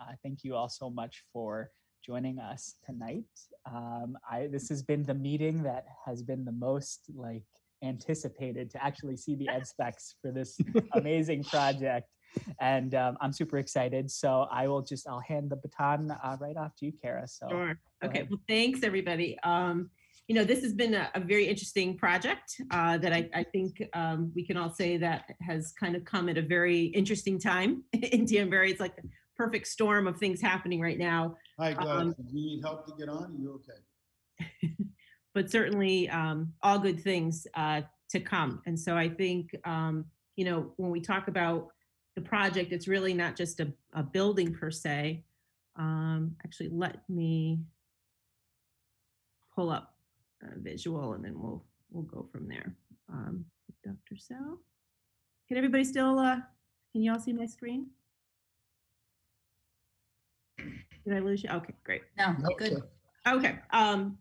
Uh, thank you all so much for joining us tonight. Um, I, this has been the meeting that has been the most like anticipated to actually see the ed specs for this amazing project. And um, I'm super excited. So I will just, I'll hand the baton uh, right off to you, Kara. So Sure. Okay. Well, thanks, everybody. Um, you know, this has been a, a very interesting project uh, that I, I think um, we can all say that has kind of come at a very interesting time in Danbury. It's like perfect storm of things happening right now. Hi, Gladys. Um, Do you need help to get on? Are you okay? but certainly um, all good things uh, to come. And so I think, um, you know, when we talk about the project, it's really not just a, a building per se. Um, actually, let me pull up a visual and then we'll we'll go from there. Um, Dr. Sal, can everybody still? Uh, can you all see my screen? Did I lose you? Okay, great. No, Nope, good. sir. Okay. Um,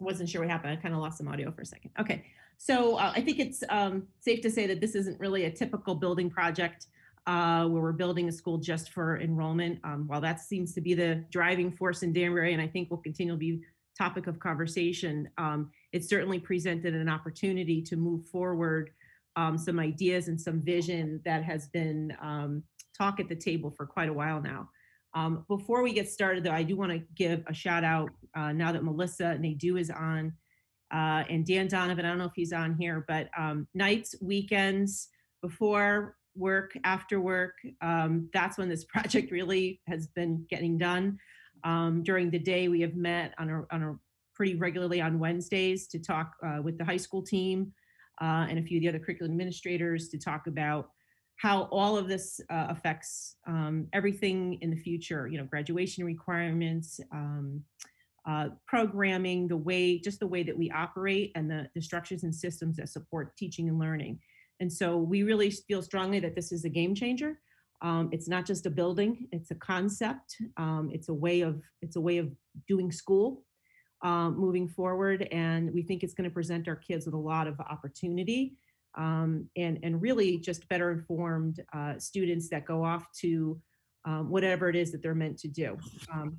wasn't sure what happened. I kind of lost some audio for a second. Okay. So uh, I think it's um, safe to say that this isn't really a typical building project uh, where we're building a school just for enrollment. Um, while that seems to be the driving force in Danbury, and I think will continue to be topic of conversation, um, it certainly presented an opportunity to move forward um, some ideas and some vision that has been um, talk at the table for quite a while now. Um, before we get started, though, I do want to give a shout out uh, now that Melissa Nadeau is on uh, and Dan Donovan. I don't know if he's on here, but um, nights, weekends, before work, after work, um, that's when this project really has been getting done. Um, during the day, we have met on a, on a pretty regularly on Wednesdays to talk uh, with the high school team uh, and a few of the other curriculum administrators to talk about how all of this uh, affects um, everything in the future, you know, graduation requirements, um, uh, programming, the way, just the way that we operate and the, the structures and systems that support teaching and learning. And so we really feel strongly that this is a game changer. Um, it's not just a building, it's a concept. Um, it's a way of, it's a way of doing school um, moving forward. And we think it's going to present our kids with a lot of opportunity um, and, and really just better informed uh, students that go off to um, whatever it is that they're meant to do. Um,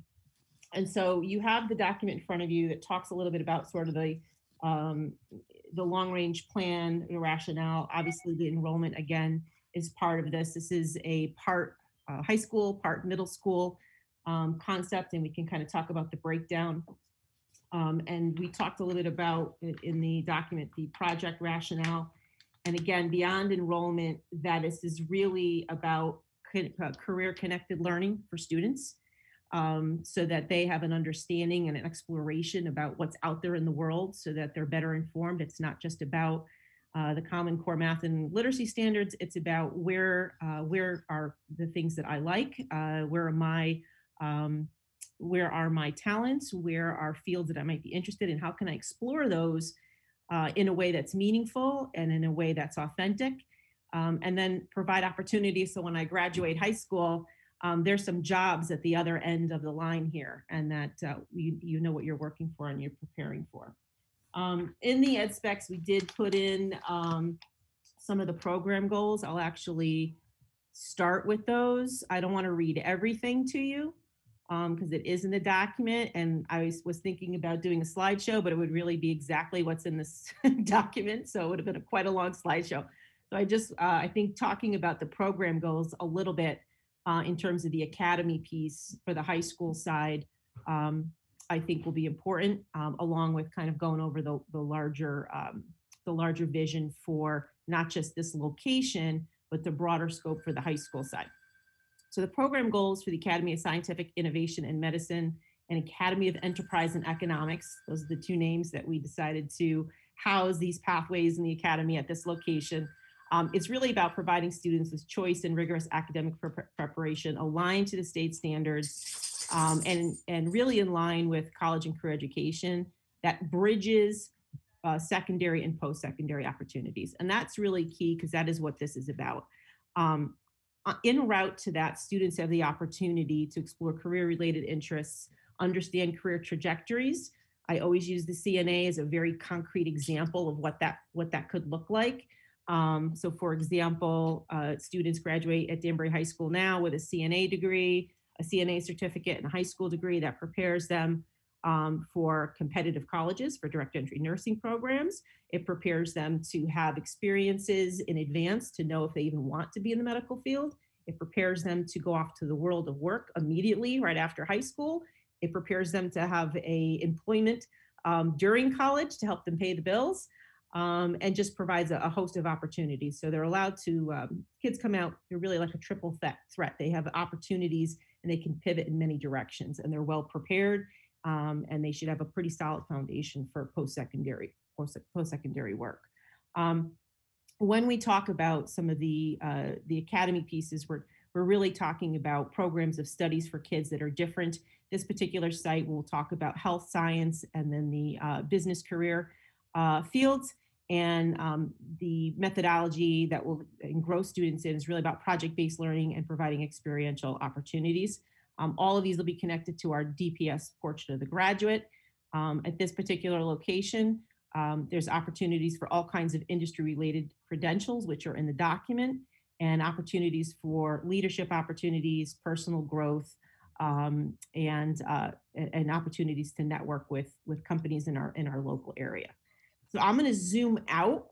and so you have the document in front of you that talks a little bit about sort of the um, the long range plan, the rationale. Obviously, the enrollment again is part of this. This is a part uh, high school, part middle school um, concept, and we can kind of talk about the breakdown. Um, and we talked a little bit about in the document the project rationale and again, beyond enrollment, that this is really about uh, career connected learning for students um, so that they have an understanding and an exploration about what's out there in the world so that they're better informed. It's not just about uh, the Common Core math and literacy standards. It's about where uh, where are the things that I like, uh, where are my um, where are my talents, where are fields that I might be interested in, how can I explore those uh, in a way that's meaningful and in a way that's authentic, um, and then provide opportunities. So when I graduate high school, um, there's some jobs at the other end of the line here, and that uh, you, you know what you're working for and you're preparing for. Um, in the ed specs, we did put in um, some of the program goals. I'll actually start with those. I don't want to read everything to you because it is in the document. And I was, was thinking about doing a slideshow, but it would really be exactly what's in this document. So it would have been a, quite a long slideshow. So I just, uh, I think talking about the program goals a little bit uh, in terms of the academy piece for the high school side, um, I think will be important, um, along with kind of going over the, the larger, um, the larger vision for not just this location, but the broader scope for the high school side. So the program goals for the Academy of Scientific Innovation and Medicine and Academy of Enterprise and Economics, those are the two names that we decided to house these pathways in the academy at this location. Um, it's really about providing students with choice and rigorous academic pre- preparation aligned to the state standards um, and, and really in line with college and career education that bridges uh, secondary and post-secondary opportunities. And that's really key because that is what this is about. Um, en route to that, students have the opportunity to explore career-related interests, understand career trajectories. I always use the CNA as a very concrete example of what that what that could look like. Um, so, for example, uh, students graduate at Danbury High School now with a CNA degree. a CNA certificate and a high school degree that prepares them um, for competitive colleges for direct entry nursing programs. It prepares them to have experiences in advance to know if they even want to be in the medical field. It prepares them to go off to the world of work immediately right after high school. It prepares them to have a employment um, during college to help them pay the bills um, and just provides a, a, host of opportunities. So they're allowed to, um, kids come out, they're really like a triple threat. They have opportunities and they can pivot in many directions and they're well prepared um, and they should have a pretty solid foundation for post-secondary post-secondary work. Um, when we talk about some of the uh, the academy pieces, we're we're really talking about programs of studies for kids that are different. This particular site will talk about health science and then the uh, business career uh, fields. And um, the methodology that will engross students in is really about project-based learning and providing experiential opportunities. Um, all of these will be connected to our DPS portrait of the graduate. Um, at this particular location, um, there's opportunities for all kinds of industry-related credentials, which are in the document, and opportunities for leadership opportunities, personal growth, um, and, uh, and opportunities to network with, with companies in our, in our local area. So I'm going to zoom out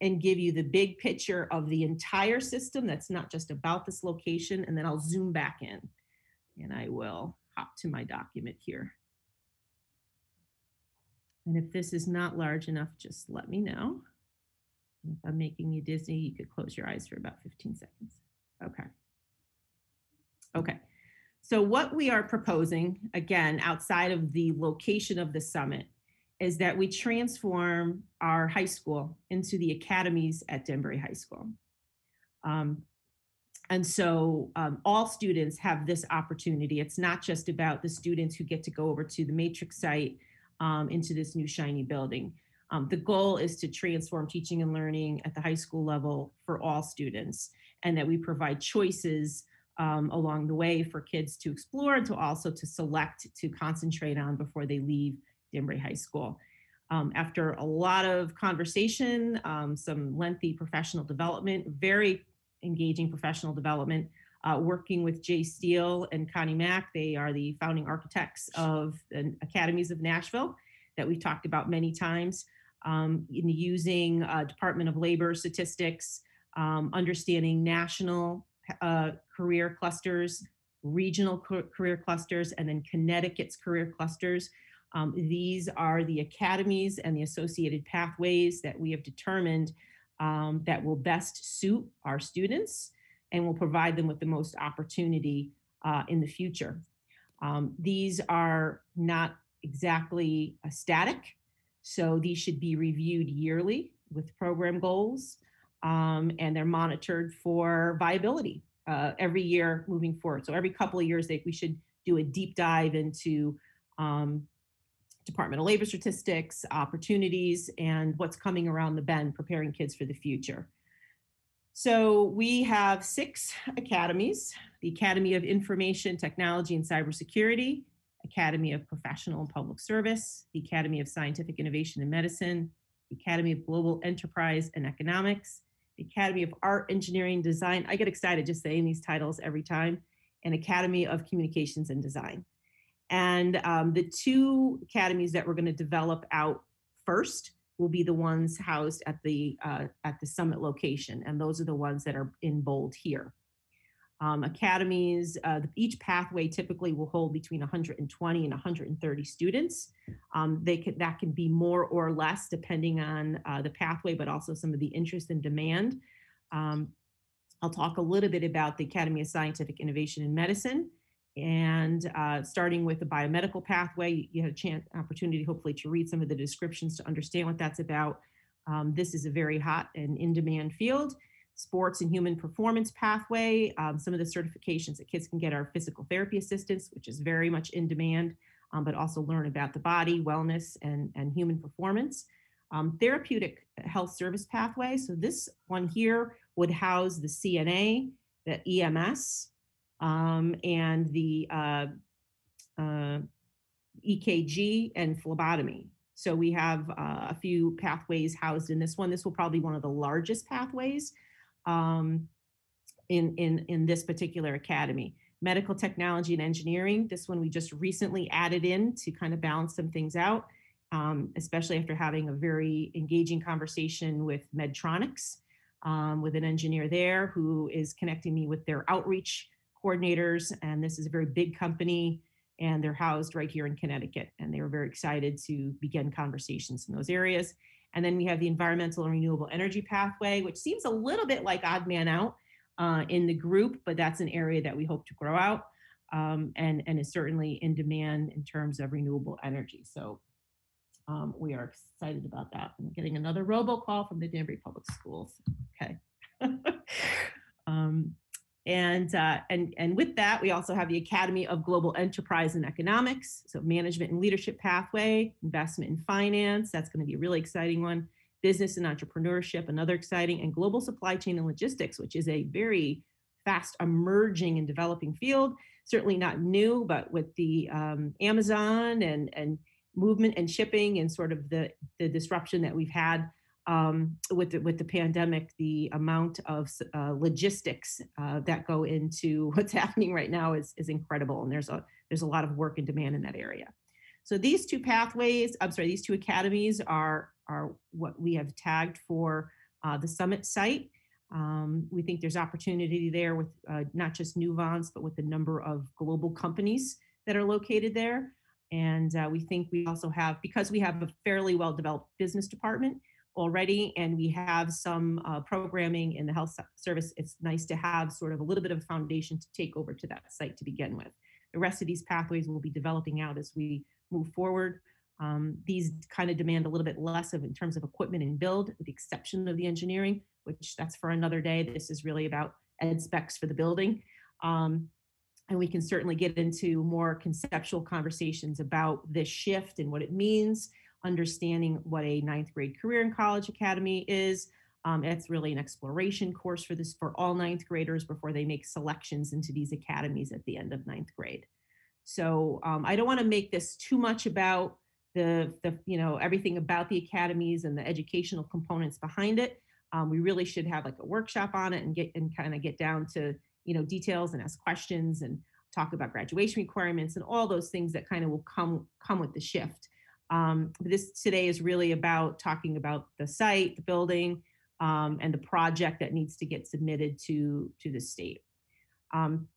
and give you the big picture of the entire system that's not just about this location, and then I'll zoom back in and I will hop to my document here. And if this is not large enough, just let me know. If I'm making you dizzy, you could close your eyes for about 15 seconds. Okay. Okay. So what we are proposing, again, outside of the location of the summit, is that we transform our high school into the academies at Danbury High School. Um, and so um, all students have this opportunity. It's not just about the students who get to go over to the Matrix site um, into this new shiny building. Um, the goal is to transform teaching and learning at the high school level for all students and that we provide choices um, along the way for kids to explore and to also to select to concentrate on before they leave Danbury High School. Um, after a lot of conversation, um, some lengthy professional development, very engaging professional development, uh, working with Jay Steele and Connie Mack. They are the founding architects of the Academies of Nashville that we've talked about many times um, in using uh, Department of Labor statistics, um, understanding national uh, career clusters, regional career clusters, and then Connecticut's career clusters. Um, these are the academies and the associated pathways that we have determined um, that will best suit our students and will provide them with the most opportunity uh, in the future. Um, these are not exactly static, so these should be reviewed yearly with program goals, um, and they're monitored for viability uh, every year moving forward. So every couple of years, they, we should do a deep dive into um, Department of Labor statistics, opportunities, and what's coming around the bend, preparing kids for the future. So we have six academies, the Academy of Information Technology and Cybersecurity, Academy of Professional and Public Service, the Academy of Scientific Innovation and Medicine, the Academy of Global Enterprise and Economics, the Academy of Art, Engineering, Design. I get excited just saying these titles every time, and Academy of Communications and Design. And um, the two academies that we're going to develop out first will be the ones housed at the uh, at the summit location, and those are the ones that are in bold here. Um, academies, uh, each pathway typically will hold between 120 and 130 students. Um, they can, that can be more or less depending on uh, the pathway, but also some of the interest and demand. Um, I'll talk a little bit about the Academy of Scientific Innovation in Medicine and uh, starting with the biomedical pathway, you had a chance, opportunity hopefully to read some of the descriptions to understand what that's about. Um, this is a very hot and in-demand field. Sports and human performance pathway, um, some of the certifications that kids can get are physical therapy assistants, which is very much in demand, um, but also learn about the body, wellness, and, and human performance. Um, therapeutic health service pathway, so this one here would house the CNA, the EMS, um, and the uh, uh, EKG and phlebotomy. So we have uh, a few pathways housed in this one. This will probably be one of the largest pathways um, in, in, in this particular academy. medical technology and engineering. This one we just recently added in to kind of balance some things out, um, especially after having a very engaging conversation with Medtronics, um, with an engineer there who is connecting me with their outreach coordinators. And this is a very big company and they're housed right here in Connecticut. And they were very excited to begin conversations in those areas. And then we have the environmental and renewable energy pathway, which seems a little bit like odd man out uh, in the group, but that's an area that we hope to grow out um, and, and is certainly in demand in terms of renewable energy. So um, we are excited about that. I'm getting another robocall from the Danbury Public Schools. Okay. um, and, uh, and, and with that, we also have the Academy of Global Enterprise and Economics. So management and leadership pathway, investment in finance. That's going to be a really exciting one. Business and entrepreneurship, another exciting, and global supply chain and logistics, which is a very fast emerging and developing field. Certainly not new, but with the um, Amazon and, and movement and shipping and sort of the, the disruption that we've had um, with the, with the pandemic, the amount of uh, logistics uh, that go into what's happening right now is, is incredible, and there's a there's a lot of work and demand in that area. So these two pathways, I'm sorry, these two academies are are what we have tagged for uh, the summit site. Um, we think there's opportunity there with uh, not just Nuvance, but with the number of global companies that are located there. And uh, we think we also have, because we have a fairly well developed business department, already and we have some uh, programming in the health service. It's nice to have sort of a little bit of a foundation to take over to that site to begin with. The rest of these pathways will be developing out as we move forward. Um, these kind of demand a little bit less of in terms of equipment and build with the exception of the engineering which that's for another day. This is really about ed specs for the building. Um, and we can certainly get into more conceptual conversations about this shift and what it means understanding what a ninth grade career in college academy is. Um, it's really an exploration course for this for all ninth graders before they make selections into these academies at the end of ninth grade. So um, I don't want to make this too much about the, the you know everything about the academies and the educational components behind it. Um, we really should have like a workshop on it and get and kind of get down to you know details and ask questions and talk about graduation requirements and all those things that kind of will come come with the shift. Um, this today is really about talking about the site, the building, um, and the project that needs to get submitted to to the state. Um,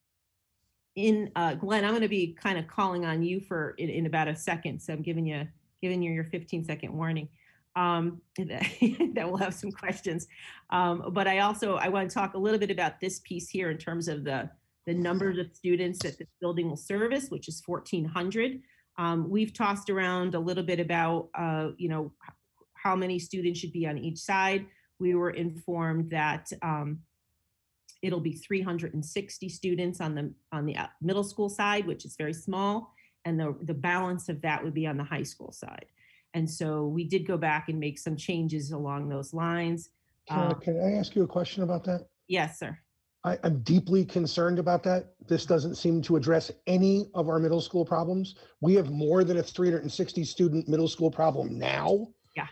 in uh, Glenn, I'm going to be kind of calling on you for in, in, about a second, so I'm giving you giving you your 15 second warning. Um, that, we'll have some questions, um, but I also I want to talk a little bit about this piece here in terms of the the numbers of students that this building will service, which is 1,400. Um, we've tossed around a little bit about, uh, you know, how many students should be on each side. We were informed that um, it'll be 360 students on the on the uh, middle school side, which is very small, and the the balance of that would be on the high school side. And so we did go back and make some changes along those lines. Can, Uh, can I ask you a question about that? yes, sir. I, I'm deeply concerned about that. This doesn't seem to address any of our middle school problems. We have more than a 360 student middle school problem now. Yeah.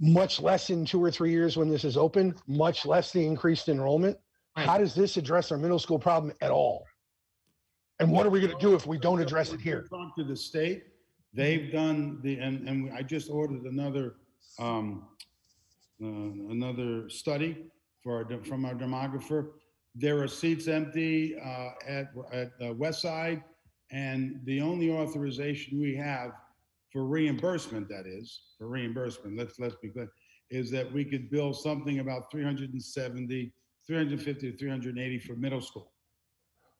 Much less in two or three years when this is open, much less the increased enrollment. How does this address our middle school problem at all? And what are we gonna do if we don't address it here? Talk to the state. They've done the, and, and I just ordered another, um, uh, another study for, our from our demographer. There are seats empty, uh, at, at the west side. And the only authorization we have for reimbursement, that is, for reimbursement, let's, let's be clear, is that we could bill something about 370, 350 to 380 for middle school.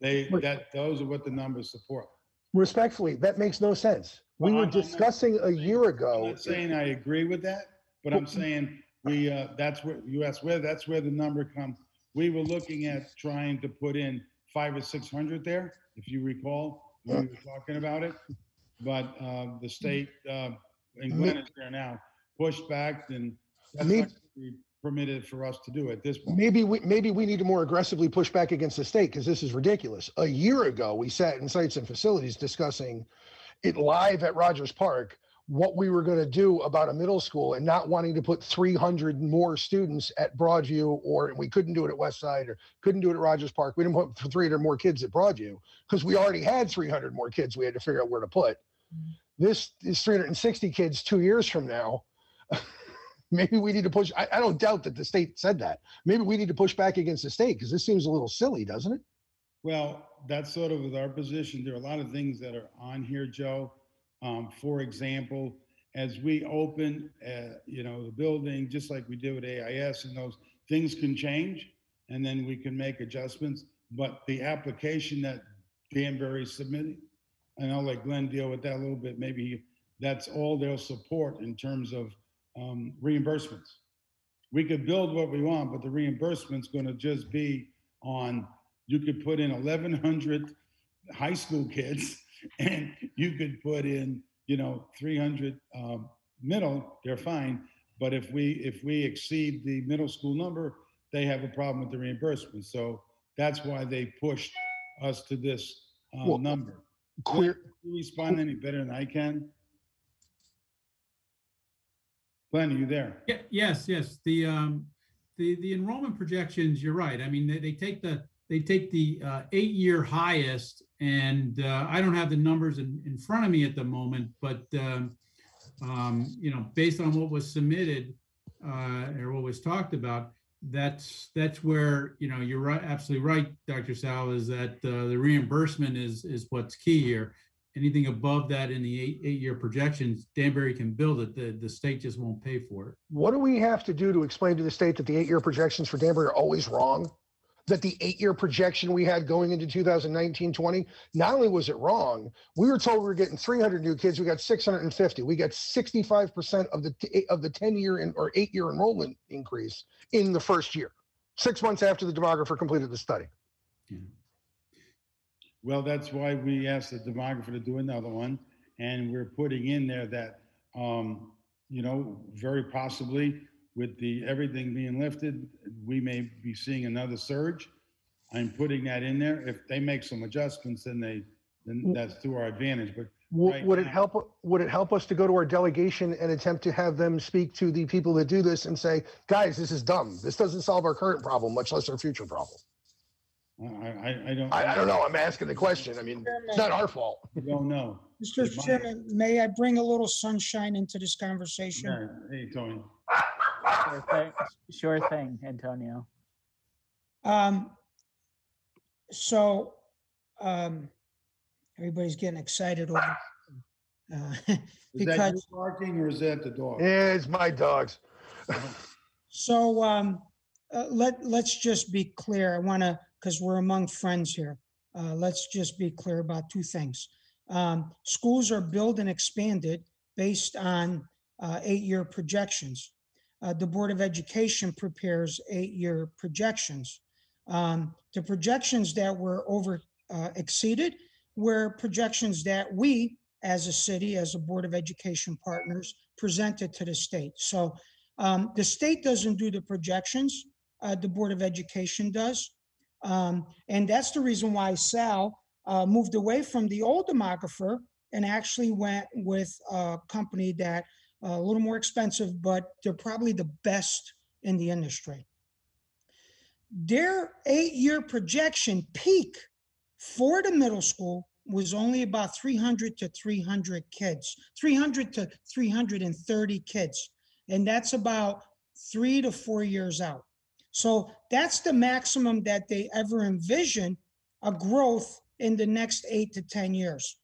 They, that, those are what the numbers support. Respectfully, that makes no sense. We Well, were I'm not- discussing a year ago. I'm ago. not saying I agree with that, but I'm saying we, uh, that's where, you asked where, that's where the number comes. We were looking at trying to put in five or six hundred there, if you recall, when we were talking about it. But, uh, the state, uh, and Glenn is there now, pushed back and that's Me- not gonna be permitted for us to do at this point. Maybe we, maybe we need to more aggressively push back against the state because this is ridiculous. A year ago, we sat in sites and facilities discussing it live at Rogers Park, what we were going to do about a middle school and not wanting to put 300 more students at Broadview, or we couldn't do it at West Side or couldn't do it at Rogers Park. We didn't put 300 more kids at Broadview because we already had 300 more kids we had to figure out where to put. This is 360 kids two years from now. Maybe we need to push. I, I don't doubt that the state said that. Maybe we need to push back against the state because this seems a little silly, doesn't it? Well, that's sort of with our position. There are a lot of things that are on here, Joe. Um, for example, as we open, uh, you know, the building, just like we did with AIS and those, things can change and then we can make adjustments. But the application that Danbury submitted, and I'll let Glenn deal with that a little bit. Maybe that's all they'll support in terms of um, reimbursements. We could build what we want, but the reimbursement's going to just be on, you could put in 1,100 high school kids and you could put in, you know, 300 um, middle, they're fine. But if we, if we exceed the middle school number, they have a problem with the reimbursement. So that's why they pushed us to this uh, Well, number. Queer. Can you respond any better than I can? Glenn, are you there? Yeah, yes, yes. The, um, the, the enrollment projections, you're right. I mean, they, they take the, they take the, uh, eight-year highest and, uh, I don't have the numbers in, in front of me at the moment, but, um, um, you know, based on what was submitted, uh, or what was talked about, that's, that's where, you know, you're right, absolutely right, Dr. Sal, is that, uh, the reimbursement is, is what's key here. Anything above that in the eight, eight-year projections, Danbury can build it. The, the state just won't pay for it. What do we have to do to explain to the state that the eight-year projections for Danbury are always wrong? That the eight-year projection we had going into 2019, 20, not only was it wrong, we were told we were getting 300 new kids, we got 650. We got 65% of the, t- of the 10-year and- or eight-year enrollment increase in the first year, six months after the demographer completed the study. Yeah. Well, that's why we asked the demographer to do another one. And we're putting in there that, um, you know, very possibly with the, everything being lifted, we may be seeing another surge. I'm putting that in there. If they make some adjustments, then they, then that's to our advantage. But Right Would it now- help, would it help us to go to our delegation and attempt to have them speak to the people that do this and say, guys, this is dumb. This doesn't solve our current problem, much less our future problem? I, I, I don't. I, I don't know. I'm asking the question. I mean, it's not our fault. I Don't know. Mr. Chairman, may I bring a little sunshine into this conversation? Yeah, Hey, Tony. Sure thing, sure thing, Antonio. Um, so, um, everybody's getting excited over. uh, Is that you Because- barking or is that the dog? Yeah, it's my dogs. So, um, uh, let, let's just be clear. I want to, because we're among friends here. Uh, let's just be clear about two things. Um, schools are built and expanded based on, uh, eight-year projections. Uh, the Board of Education prepares eight-year projections. Um, the projections that were over, uh, exceeded were projections that we, as a city, as a Board of Education partners, presented to the state. So, um, the state doesn't do the projections, uh, the Board of Education does. Um, and that's the reason why Sal, uh, moved away from the old demographer and actually went with a company that, a little more expensive, but they're probably the best in the industry. Their eight-year projection peak for the middle school was only about 300 to 300 kids, 300 to 330 kids. And that's about three to four years out. So that's the maximum that they ever envision a growth in the next eight to 10 years.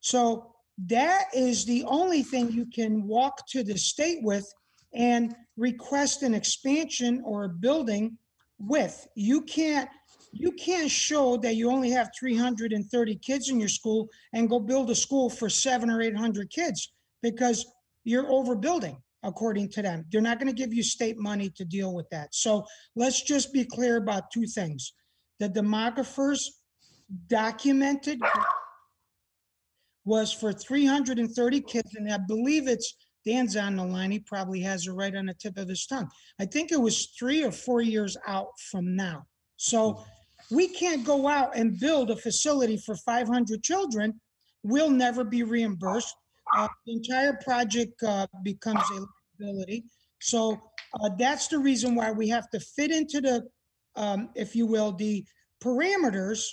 So that is the only thing you can walk to the state with and request an expansion or a building with. You can't, you can't show that you only have 330 kids in your school and go build a school for seven or 800 kids because you're overbuilding according to them. They're not going to give you state money to deal with that. So let's just be clear about two things. The demographers documented was for 330 kids, and I believe it's, Dan's on the line, he probably has it right on the tip of his tongue. I think it was three or four years out from now. So we can't go out and build a facility for 500 children. We'll never be reimbursed. uh, the entire project uh, becomes a liability. So uh, that's the reason why we have to fit into the, um, if you will, the parameters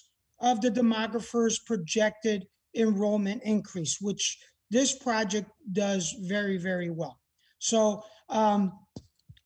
of the demographer's projected enrollment increase, which this project does very, very well. So um,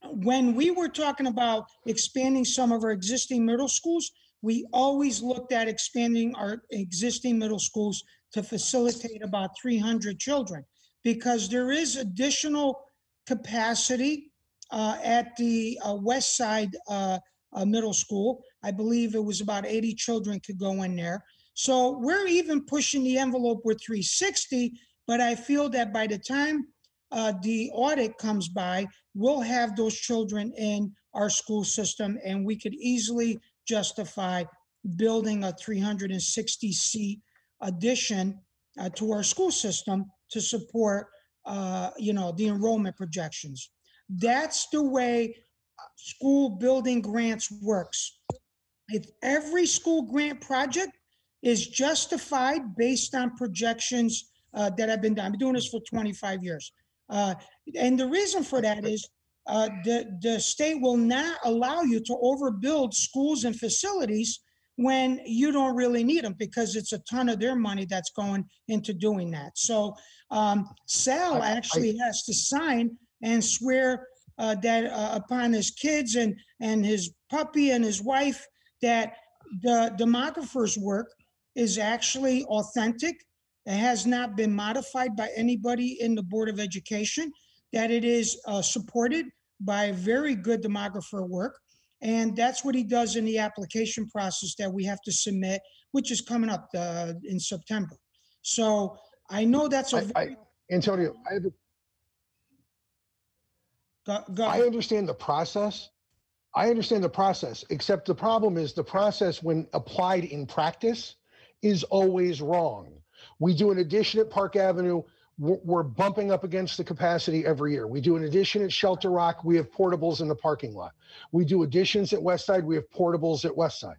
when we were talking about expanding some of our existing middle schools, we always looked at expanding our existing middle schools to facilitate about 300 children because there is additional capacity uh, at the uh, west side uh, uh, middle school. I believe it was about 80 children could go in there. So we're even pushing the envelope with 360, but I feel that by the time uh, the audit comes by, we'll have those children in our school system and we could easily justify building a 360 seat addition uh, to our school system to support, uh, you know, the enrollment projections. That's the way uh, school building grants works. If every school grant project is justified based on projections uh, that have been done, I've been doing this for 25 years. Uh, and the reason for that is uh, the, the state will not allow you to overbuild schools and facilities when you don't really need them because it's a ton of their money that's going into doing that. So um, Sal I- I- actually has to sign and swear uh, that uh, upon his kids and, and his puppy and his wife, that the demographer's work is actually authentic. It has not been modified by anybody in the Board of Education, that it is uh, supported by very good demographer work. And that's what he does in the application process that we have to submit, which is coming up uh, in September. So I know that's a I, I, very, Antonio, I have, a- go- go I understand the process. I understand the process, except the problem is the process when applied in practice is always wrong. We do an addition at Park Avenue, we're, bumping up against the capacity every year. We do an addition at Shelter Rock, we have portables in the parking lot. We do additions at West Side, we have portables at West Side.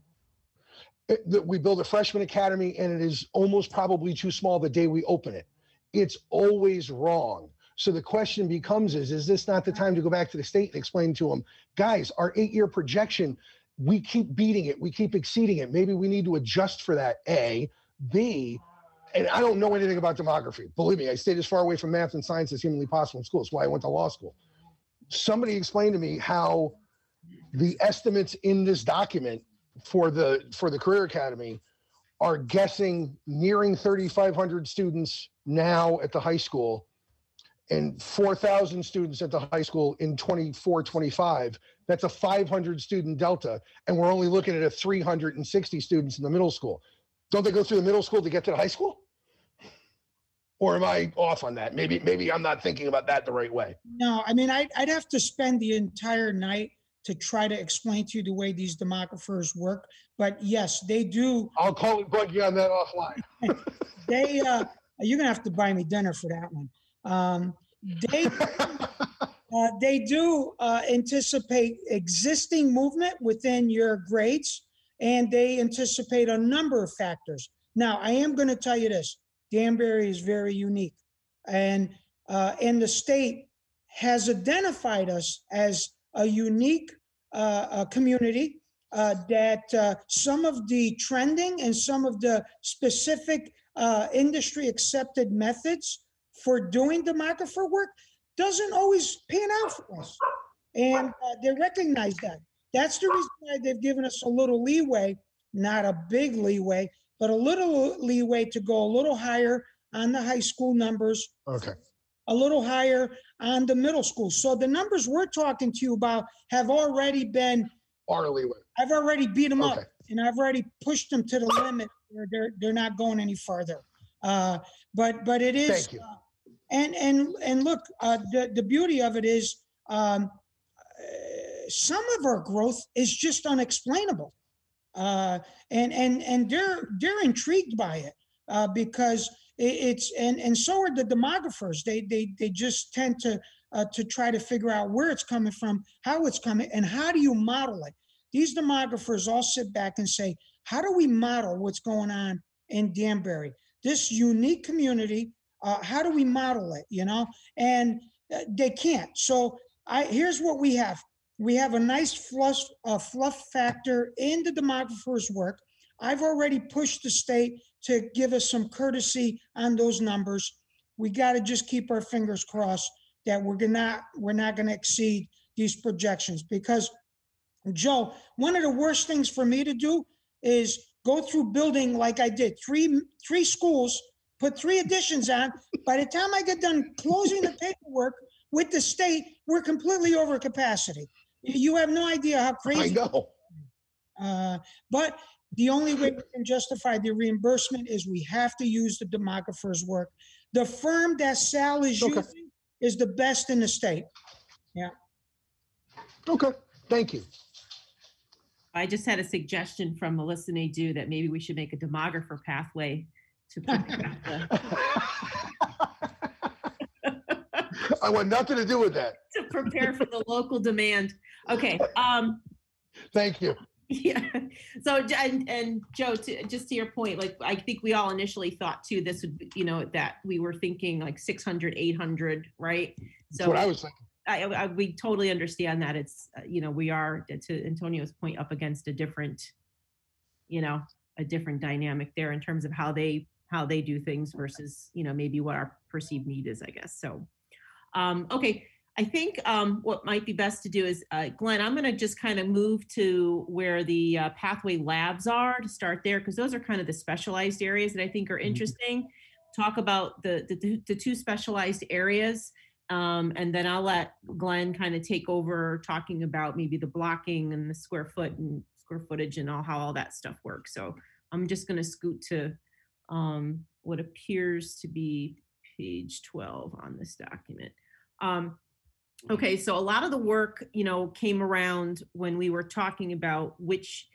Eh, that we build a freshman academy and it is almost probably too small the day we open it. It's always wrong. So the question becomes is, is this not the time to go back to the state and explain to them, guys, our eight-year projection, we keep beating it, we keep exceeding it. Maybe we need to adjust for that, A. B, and I don't know anything about demography. Believe me, I stayed as far away from math and science as humanly possible in school. That's why I went to law school. Somebody explained to me how the estimates in this document for the for the career academy are guessing nearing 3,500 students now at the high school and 4,000 students at the high school in 24, 25. That's a 500 student delta. And we're only looking at a 360 students in the middle school. Don't they go through the middle school to get to the high school? Or am I off on that? Maybe, maybe I'm not thinking about that the right way. No, I mean, I'd, I'd have to spend the entire night to try to explain to you the way these demographers work. But yes, they do, I'll call you on that offline. they, uh, you're gonna have to buy me dinner for that one. Um, they, uh, they do, uh, anticipate existing movement within your grades and they anticipate a number of factors. Now, I am gonna tell you this, Danbury is very unique. And, uh, and the state has identified us as a unique, uh, uh, community uh, that uh, some of the trending and some of the specific uh, industry accepted methods for doing demographer work doesn't always pan out for us. And uh, they recognize that. That's the reason why they've given us a little leeway, not a big leeway, but a little leeway to go a little higher on the high school numbers Okay. a little higher on the middle school. So the numbers we're talking to you about have already been, Our leeway. I've already beat them up Okay. and I've already pushed them to the limit where they're, they're not going any further. Uh, but, but it is. Thank you. uh, And, and, and look, uh, the, the beauty of it is, um, some of our growth is just unexplainable. Uh, and, and, and they're, they're intrigued by it, uh, because it, it's, and, and so are the demographers. They, they, they just tend to, uh, to try to figure out where it's coming from, how it's coming, and how do you model it? These demographers all sit back and say, how do we model what's going on in Danbury? This unique community Uh, how do we model it, you know? And uh, they can't. So I, here's what we have. We have a nice fluff, uh, fluff factor in the demographer's work. I've already pushed the state to give us some courtesy on those numbers. We got to just keep our fingers crossed that we're gonna, we're not gonna exceed these projections because Joe, one of the worst things for me to do is go through building like I did, three, three schools, put three additions on. By the time I get done closing the paperwork with the state, we're completely over capacity. You you have no idea how crazy. I crazy. know. Uh, But the only way we can justify the reimbursement is we have to use the demographer's work. The firm that Sal is Okay. using is the best in the state. Yeah. Okay, thank you. I just had a suggestion from Melissa Nadeau that maybe we should make a demographer pathway to the- I want nothing to do with that. to prepare for the local demand. Okay, um, Thank you. yeah. So, and, and Joe, to, just to your point, like, I think we all initially thought too, this would, be you know, that we were thinking like 600, 800, right? That's what I was thinking. I, I, we totally understand that it's, uh, you know, we are, to Antonio's point, up against a different, you know, a different dynamic there in terms of how they, how they do things versus, you know, maybe what our perceived need is, I guess. So, um, okay, I think um, what might be best to do is, uh, Glenn, I'm going to just kind of move to where the uh, pathway labs are to start there, because those are kind of the specialized areas that I think are interesting. Talk about the, the, two- the two specialized areas. Um, and then I'll let Glenn kind of take over talking about maybe the blocking and the square foot and square footage and all how all that stuff works. So I'm just going to scoot to um, what appears to be page 12 on this document. Um, okay, so a lot of the work, you know, came around when we were talking about which,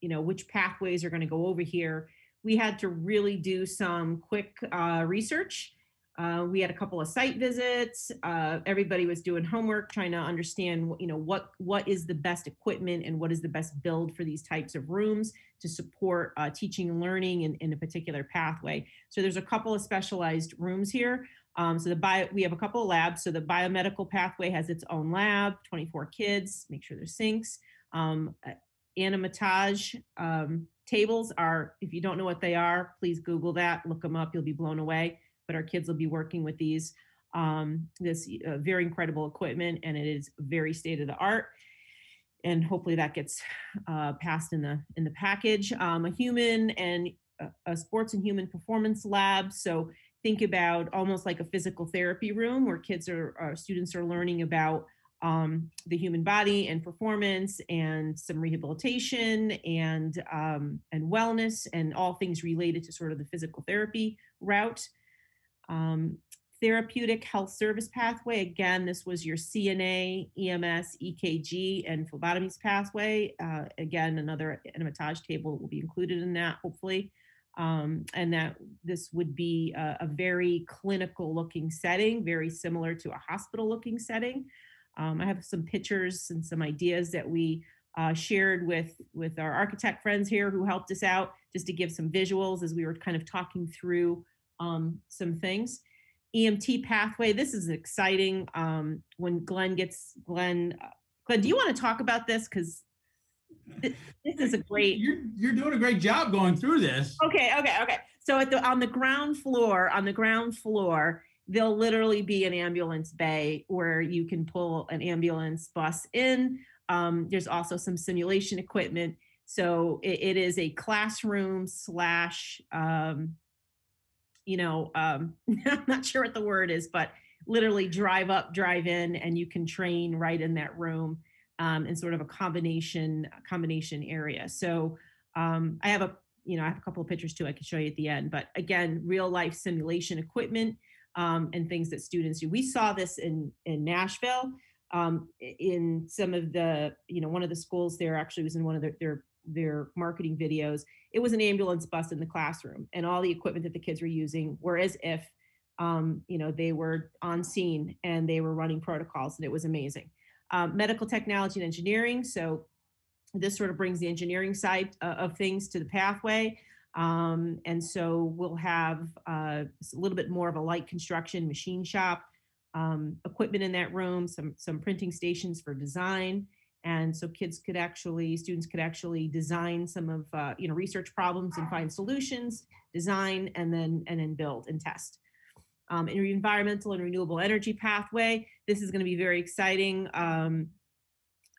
you know, which pathways are going to go over here. We had to really do some quick uh, research. Uh, we had a couple of site visits. Uh, everybody was doing homework, trying to understand, you know, what what is the best equipment and what is the best build for these types of rooms to support uh, teaching and learning in, in a particular pathway. So there's a couple of specialized rooms here. Um, so the bio, we have a couple of labs. So the biomedical pathway has its own lab, 24 kids, make sure there's sinks. Um, Anatomage um, tables are, if you don't know what they are, please Google that, look them up, you'll be blown away. But our kids will be working with these, um, this uh, very incredible equipment and it is very state of the art. And hopefully that gets uh, passed in the in the package. Um, a human and a, a sports and human performance lab. So think about almost like a physical therapy room where kids are, or students are learning about um, the human body and performance and some rehabilitation and um, and wellness and all things related to sort of the physical therapy route. Um, therapeutic health service pathway. Again, this was your CNA, EMS, EKG, and phlebotomies pathway. Uh, again, another Anatomage table will be included in that, hopefully um, and that this would be a, a very clinical looking setting, very similar to a hospital looking setting. Um, I have some pictures and some ideas that we uh, shared with with our architect friends here who helped us out just to give some visuals as we were kind of talking through um, some things. EMT pathway. This is exciting. Um, when Glenn gets Glenn, uh, Glenn, do you want to talk about this? Because this is a great. You're, you're doing a great job going through this. Okay, okay, okay. So at the on the ground floor, on the ground floor, there'll literally be an ambulance bay where you can pull an ambulance bus in. Um, there's also some simulation equipment. So it, it is a classroom slash, um, you know, um, I'm not sure what the word is, but literally drive up, drive in, and you can train right in that room um, in sort of a combination combination area. So um, I have a you know I have a couple of pictures too I can show you at the end. But again, real life simulation equipment um, and things that students do. We saw this in in Nashville um, in some of the you know one of the schools there actually was in one of their their their marketing videos. It was an ambulance bus in the classroom, and all the equipment that the kids were using were as if um, you know they were on scene and they were running protocols, and it was amazing um, medical technology and engineering. So this sort of brings the engineering side uh, of things to the pathway. Um, and so we'll have uh, a little bit more of a light construction machine shop, um, equipment in that room, some some printing stations for design, and so kids could actually, students could actually design some of uh, you know research problems and find solutions, design, and then and then build and test. Um, and environmental and renewable energy pathway. This is going to be very exciting. Um,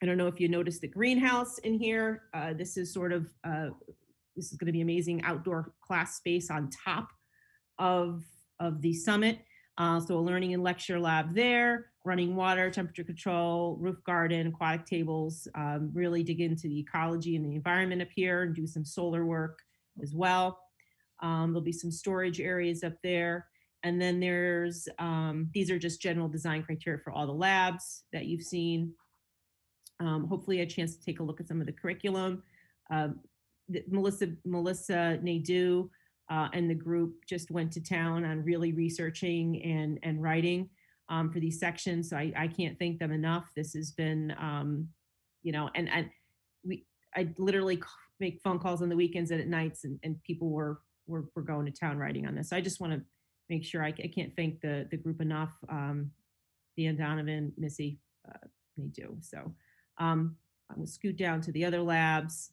I don't know if you noticed the greenhouse in here. Uh, this is sort of uh, this is going to be amazing outdoor class space on top of of the summit. Uh, so a learning and lecture lab there, running water, temperature control, roof garden, aquatic tables. Um, really dig into the ecology and the environment up here and do some solar work as well. Um, there'll be some storage areas up there. And then there's, um, these are just general design criteria for all the labs that you've seen. Um, hopefully a chance to take a look at some of the curriculum. Um, Melissa, Melissa Nadeau uh, and the group just went to town on really researching and, and writing um, for these sections. So I, I can't thank them enough. This has been, um, you know, and, and we, I literally make phone calls on the weekends and at nights and, and people were, were, were going to town writing on this. I just want to make sure I, I can't thank the, the group enough. Um, Dan Donovan, Missy, uh, they do. So um, I'm gonna scoot down to the other labs.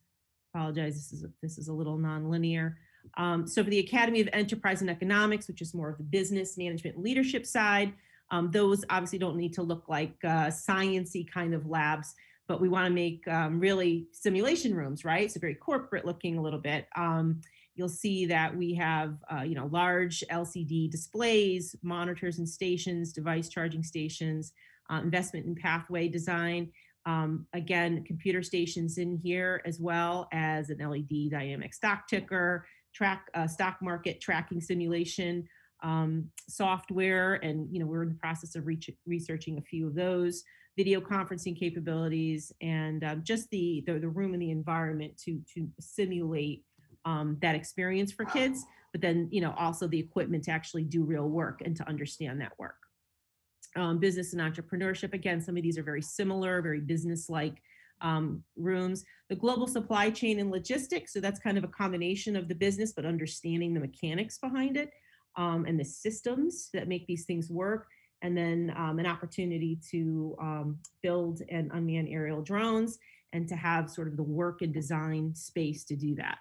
Apologize, this is, a- this is a little non-linear. Um, so for the Academy of Enterprise and Economics, which is more of the business management leadership side, um, those obviously don't need to look like uh, science-y kind of labs, but we want to make um, really simulation rooms, right? So very corporate looking a little bit. Um, you'll see that we have, uh, you know, large LCD displays, monitors and stations, device charging stations, uh, investment in pathway design. Um, again, computer stations in here as well as an LED dynamic stock ticker, track uh, stock market tracking simulation um, software, and you know we're in the process of researching a few of those video conferencing capabilities and um, just the, the the room and the environment to to simulate um, that experience for kids, but then you know also the equipment to actually do real work and to understand that work. Um, business and entrepreneurship again, some of these are very similar, very business-like um, rooms. The global supply chain and logistics, so that's kind of a combination of the business, but understanding the mechanics behind it um, and the systems that make these things work. And then um, an opportunity to um, build and unmanned aerial drones and to have sort of the work and design space to do that.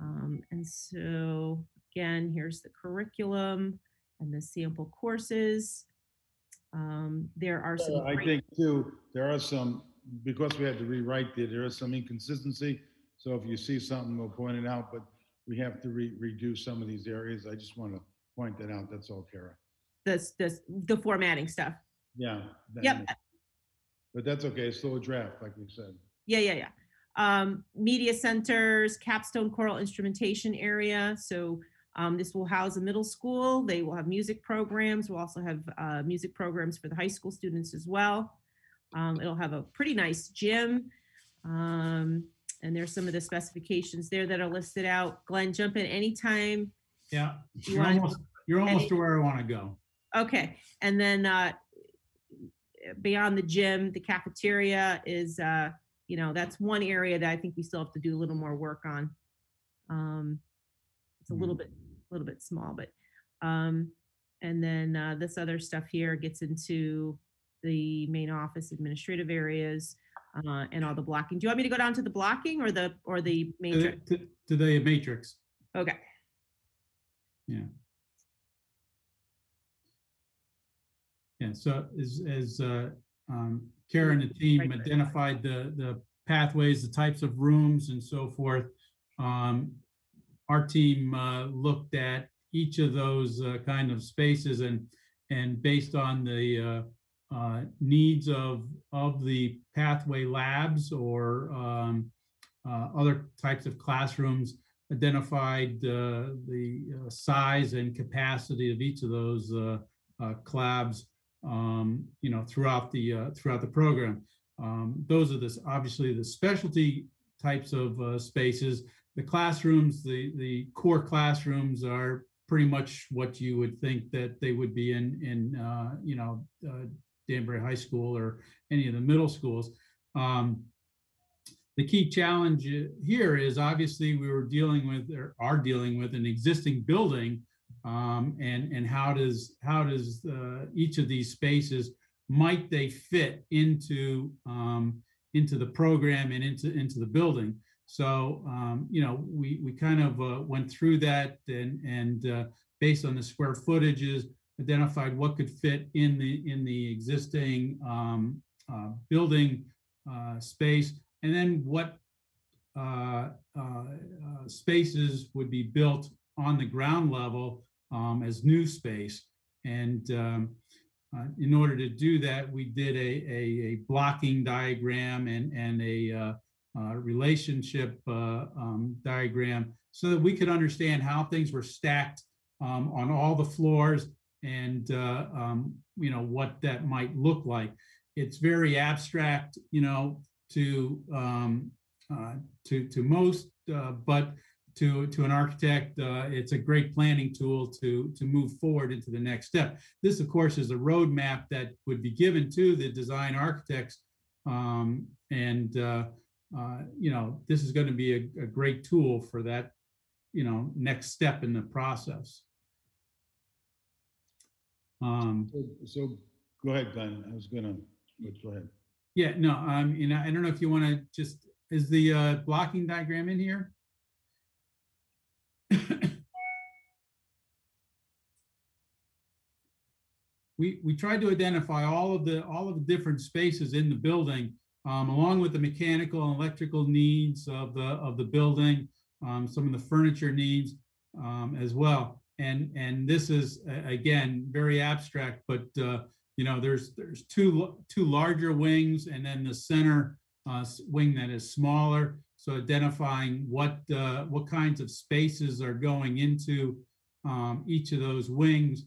Um, and so again, here's the curriculum and the sample courses. Um, there are some. I think too, there are some, because we had to rewrite it, there is some inconsistency. So if you see something, we'll point it out, but we have to re- redo some of these areas. I just want to point that out. That's all, Kara. this, this, the formatting stuff. Yeah. that- Yep. But that's okay. It's still a draft, like we said. Yeah, yeah, yeah. Um, media centers, capstone choral instrumentation area. So um, this will house a middle school. They will have music programs. We'll also have uh, music programs for the high school students as well. Um, it'll have a pretty nice gym. Um, and there's some of the specifications there that are listed out. Glenn, jump in anytime Yeah, You you're wanna- almost, you're almost to where I want to go. Okay, and then uh, beyond the gym, the cafeteria is, uh, you know, that's one area that I think we still have to do a little more work on. Um, it's a little bit, a little bit small, but, um, and then uh, this other stuff here gets into the main office administrative areas uh, and all the blocking. Do you want me to go down to the blocking or the or the To matrix? the- to- to the matrix. Okay. Yeah, Yeah. so as, as uh, um, Karen and the team identified the, the pathways, the types of rooms and so forth, um, our team uh, looked at each of those uh, kind of spaces and, and based on the uh, uh, needs of, of the pathway labs or um, uh, other types of classrooms, identified uh, the uh, size and capacity of each of those uh, collabs um, you know, throughout the, throughout the program. Um, those are this, obviously the specialty types of, spaces. The classrooms, the, the core classrooms are pretty much what you would think that they would be in, in, uh, you know, uh, Danbury High School or any of the middle schools. Um, the key challenge here is obviously we were dealing with, or are dealing with an existing building. Um, and, and how does, how does, uh, each of these spaces, might they fit into, um, into the program and into, into the building? So, um, you know, we, we kind of, uh, went through that and, and, uh, based on the square footages, identified what could fit in the, in the existing, um, uh, building, uh, space, and then what, uh, uh, uh, spaces would be built on the ground level, um, as new space. And, um, uh, in order to do that, we did a, a, a blocking diagram and, and a, uh, uh, relationship um, diagram so that we could understand how things were stacked um, on all the floors and um, you know what that might look like. It's very abstract, you know, to um, uh, to to most, uh, but to to an architect, uh, it's a great planning tool to to move forward into the next step. This, of course, is a roadmap that would be given to the design architects, um, and uh, uh, you know, this is going to be a, a great tool for that, you know, next step in the process. Um, So- So, go ahead, Glenn. I was gonna, go ahead. Yeah, no, um, you know, I don't know if you want to just, is the uh, blocking diagram in here? We, we tried to identify all of the, all of the different spaces in the building, um, along with the mechanical and electrical needs of the, of the building, um, some of the furniture needs, um, as well. And, and this is, again, very abstract, but, uh, you know, there's, there's two, two larger wings and then the center, uh, wing that is smaller. So identifying what, uh, what kinds of spaces are going into, um, each of those wings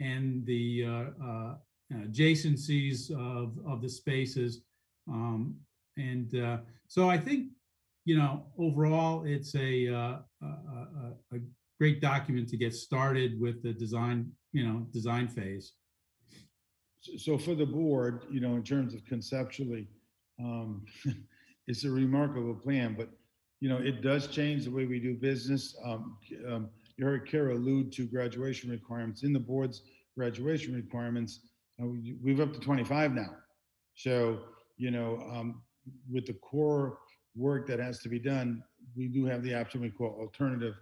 and the, uh, uh, adjacencies of, of the spaces. Um, and, uh, so I think, you know, overall, it's a, uh, a, a- a great document to get started with the design, you know, design phase. So- for the board, you know, in terms of conceptually, um, it's a remarkable plan, but, you know, it does change the way we do business. Um, um, You heard Kara allude to graduation requirements. In the board's graduation requirements, uh, we- we've up to 25 now. So, you know, um, with the core work that has to be done, we do have the option we call alternative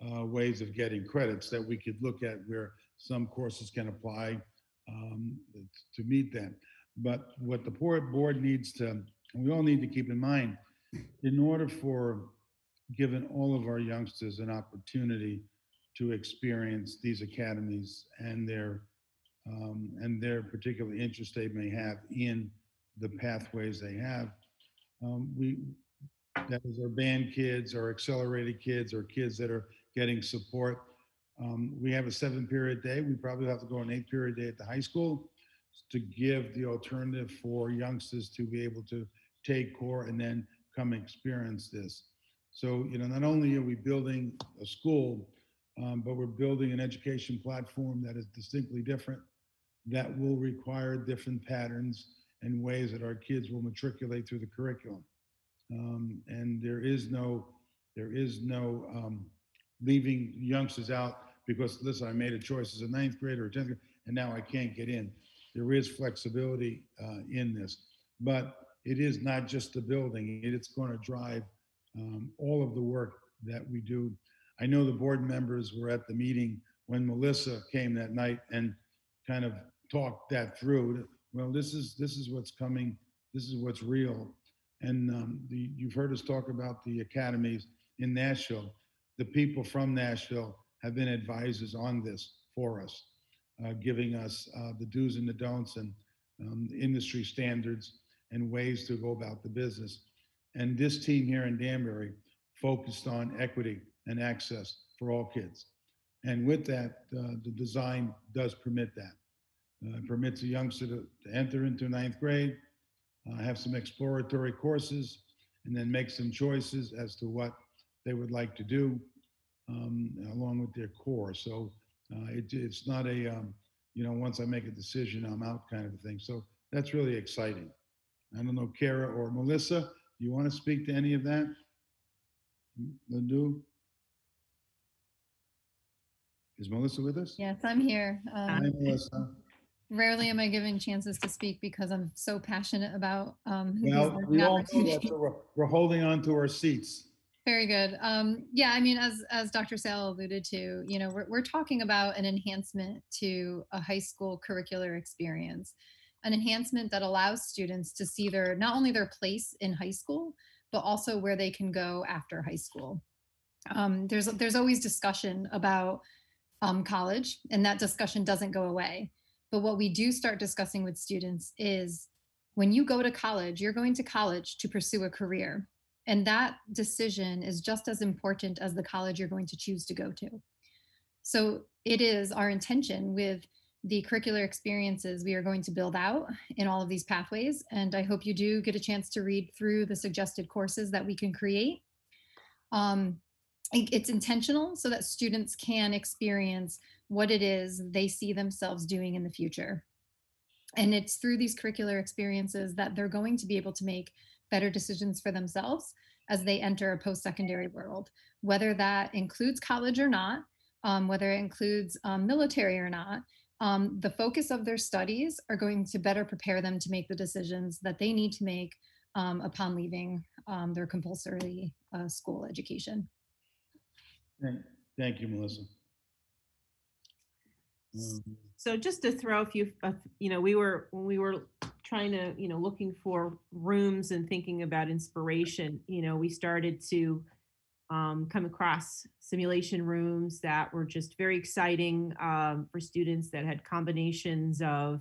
uh, ways of getting credits that we could look at where some courses can apply um, to meet that. But what the board, board needs to, we all need to keep in mind, in order for giving all of our youngsters an opportunity to experience these academies and their, um, and their particular interest they may have in the pathways they have, um, we, that is our band kids, our accelerated kids, or kids that are getting support. Um, we have a seven period day. We probably have to go an eight period day at the high school to give the alternative for youngsters to be able to take core and then come experience this. So, you know, not only are we building a school, um, but we're building an education platform that is distinctly different, that will require different patterns and ways that our kids will matriculate through the curriculum. Um, and there is no, there is no um, leaving youngsters out because, listen, I made a choice as a ninth grader or 10th grader, and now I can't get in. There is flexibility uh, in this, but it is not just the building. It's going to drive um, all of the work that we do. I know the board members were at the meeting when Melissa came that night and kind of talked that through. Well, this is, this is what's coming. This is what's real. And um, the, you've heard us talk about the academies in Nashville. The people from Nashville have been advisors on this for us, uh, giving us uh, the do's and the don'ts and um, industry standards and ways to go about the business. And this team here in Danbury focused on equity and access for all kids. And with that, uh, the design does permit that. Uh, it permits a youngster to, to enter into ninth grade, uh, have some exploratory courses, and then make some choices as to what they would like to do um, along with their core. So uh, it, it's not a, um, you know, once I make a decision, I'm out kind of a thing. So that's really exciting. I don't know, Kara or Melissa, Do you want to speak to any of that? Madhu? Is Melissa with us? Yes, I'm here. Hi, Um, Melissa. Rarely am I given chances to speak because I'm so passionate about um, Well, we all know that, so we're, we're holding on to our seats. Very good. Um, yeah, I mean, as as Dr. Sal alluded to, you know, we're we're talking about an enhancement to a high school curricular experience, an enhancement that allows students to see their not only their place in high school, but also where they can go after high school. Um, there's there's always discussion about um, college, and that discussion doesn't go away. But what we do start discussing with students is when you go to college, you're going to college to pursue a career. And that decision is just as important as the college you're going to choose to go to. So it is our intention with the curricular experiences we are going to build out in all of these pathways. And I hope you do get a chance to read through the suggested courses that we can create. Um, it's intentional so that students can experience what it is they see themselves doing in the future. And it's through these curricular experiences that they're going to be able to make better decisions for themselves as they enter a post-secondary world, whether that includes college or not, um, whether it includes um, military or not. Um, the focus of their studies are going to better prepare them to make the decisions that they need to make um, upon leaving um, their compulsory uh, school education. Thank- Thank you, Melissa. Um, So just to throw a few, uh, you know, we were, when we were trying to, you know, looking for rooms and thinking about inspiration, you know, we started to um, come across simulation rooms that were just very exciting um, for students that had combinations of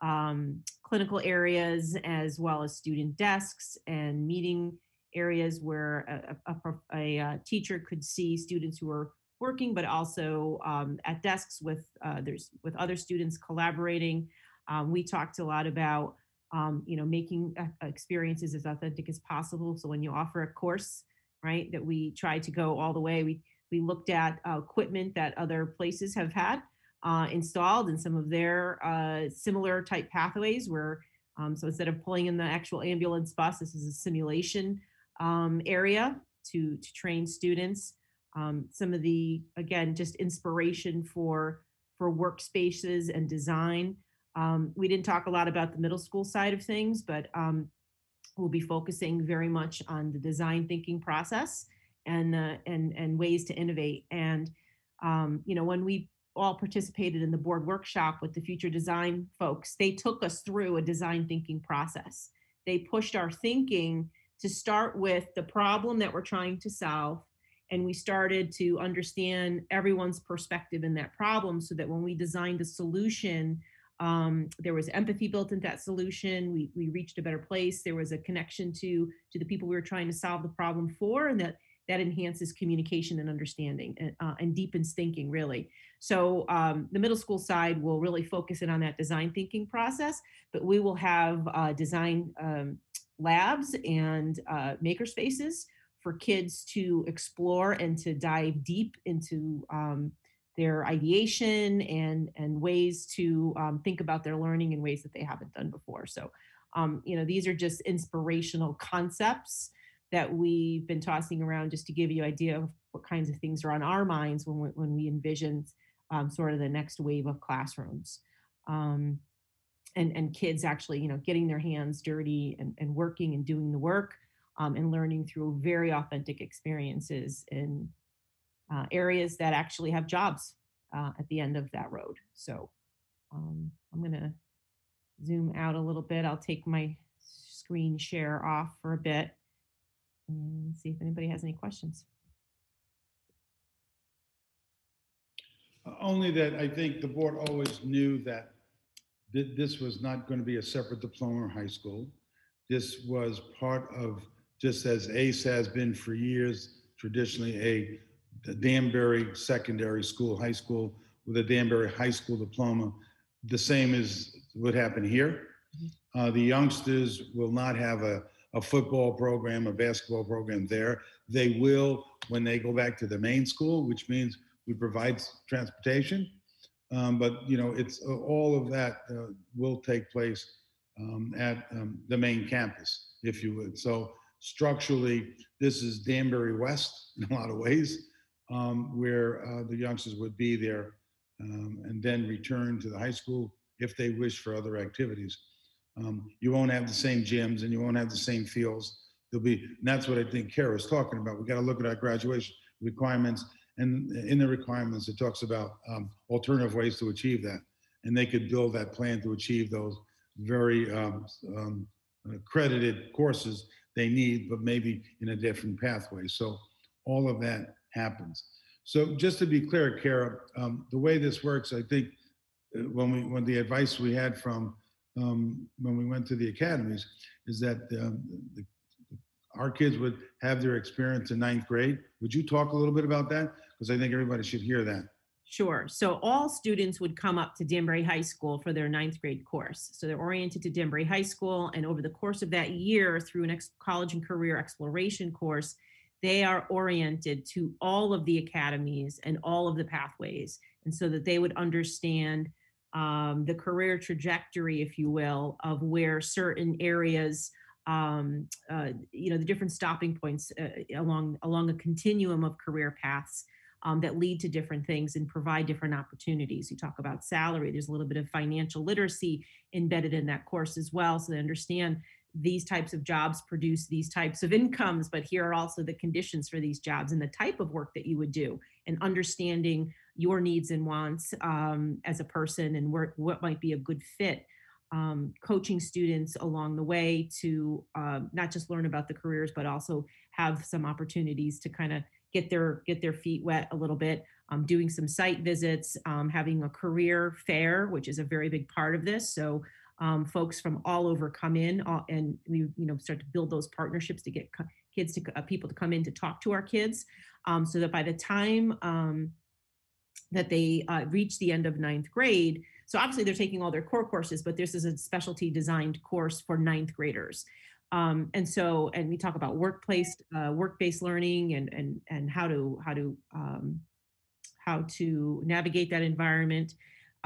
um, clinical areas as well as student desks and meeting areas where a, a, a, uh, teacher could see students who were working, but also um, at desks with uh, there's with other students collaborating. Um, we talked a lot about um, you know making uh, experiences as authentic as possible. So when you offer a course, right, that we try to go all the way. We we looked at uh, equipment that other places have had uh, installed and some of their uh, similar type pathways where. Um, so instead of pulling in the actual ambulance bus, this is a simulation um, area to to train students um, some of the again just inspiration for for workspaces and design um, we didn't talk a lot about the middle school side of things but um, we'll be focusing very much on the design thinking process and uh, and and ways to innovate. And um, you know when we all participated in the board workshop with the future design folks they took us through a design thinking process. They pushed our thinking to start with the problem that we're trying to solve and we started to understand everyone's perspective in that problem so that when we designed a solution um, there was empathy built into that solution. We, we reached a better place. There was a connection to to the people we were trying to solve the problem for and that that enhances communication and understanding and, uh, and deepens thinking really. So um, the middle school side will really focus in on that design thinking process but we will have uh, design um, labs and uh, maker spaces for kids to explore and to dive deep into um, their ideation and and ways to um, think about their learning in ways that they haven't done before. So, um, you know, these are just inspirational concepts that we've been tossing around just to give you idea of what kinds of things are on our minds when we, when we envision um, sort of the next wave of classrooms. Um, and, and kids actually, you know, getting their hands dirty and, and working and doing the work um, and learning through very authentic experiences in uh, areas that actually have jobs uh, at the end of that road. So um, I'm going to zoom out a little bit. I'll take my screen share off for a bit and see if anybody has any questions. Only that I think the board always knew that thi- this was not going to be a separate diploma or high school. This was part of, just as ACE has been for years, traditionally a Danbury Secondary School, high school with a Danbury High School diploma. The same as would happen here. Uh, The youngsters will not have a, a football program, a basketball program there. They will when they go back to the main school, which means we provide transportation. Um, but, you know, it's, uh, all of that uh, will take place um, at um, the main campus, if you would. So structurally, this is Danbury West in a lot of ways, um, where uh, the youngsters would be there um, and then return to the high school if they wish for other activities. Um, you won't have the same gyms and you won't have the same fields. There'll be, and that's what I think Kara's talking about. We got to look at our graduation requirements. And in the requirements, it talks about um, alternative ways to achieve that. And they could build that plan to achieve those very um, um, accredited courses they need, but maybe in a different pathway. So all of that happens. So just to be clear, Kara, um, the way this works, I think uh, when we, when the advice we had from, um, when we went to the academies is that um, the, our kids would have their experience in ninth grade. Would you talk a little bit about that? Because I think everybody should hear that. Sure. So all students would come up to Danbury High School for their ninth grade course. So they're oriented to Danbury High School, and over the course of that year, through an ex- college and career exploration course, they are oriented to all of the academies and all of the pathways, and so that they would understand um, the career trajectory, if you will, of where certain areas, um, uh, you know, the different stopping points uh, along along a continuum of career paths um, that lead to different things and provide different opportunities. You talk about salary. There's a little bit of financial literacy embedded in that course as well, so they understand these types of jobs produce these types of incomes, but here are also the conditions for these jobs and the type of work that you would do, and understanding your needs and wants um, as a person and where, what might be a good fit. Um, coaching students along the way to uh, not just learn about the careers, but also have some opportunities to kind of get their get their feet wet a little bit. Um, doing some site visits, um, having a career fair, which is a very big part of this. So um, folks from all over come in uh, and we you know start to build those partnerships to get co- kids to uh, people to come in to talk to our kids. Um, so that by the time um, that they uh, reach the end of ninth grade so obviously they're taking all their core courses but this is a specialty designed course for ninth graders. Um, and so and we talk about workplace uh, work-based learning and and and how to how to um, how to navigate that environment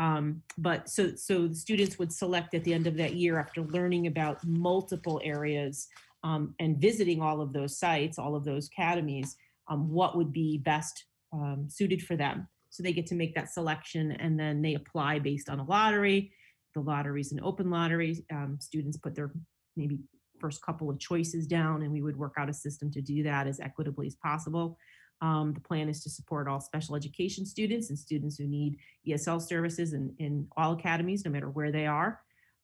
um, but so so the students would select at the end of that year after learning about multiple areas um, and visiting all of those sites, all of those academies, um, what would be best um, suited for them. So they get to make that selection and then they apply based on a lottery. The lottery is an open lottery. Um, students put their maybe first couple of choices down and we would work out a system to do that as equitably as possible. Um, the plan is to support all special education students and students who need ESL services in, in all academies, no matter where they are.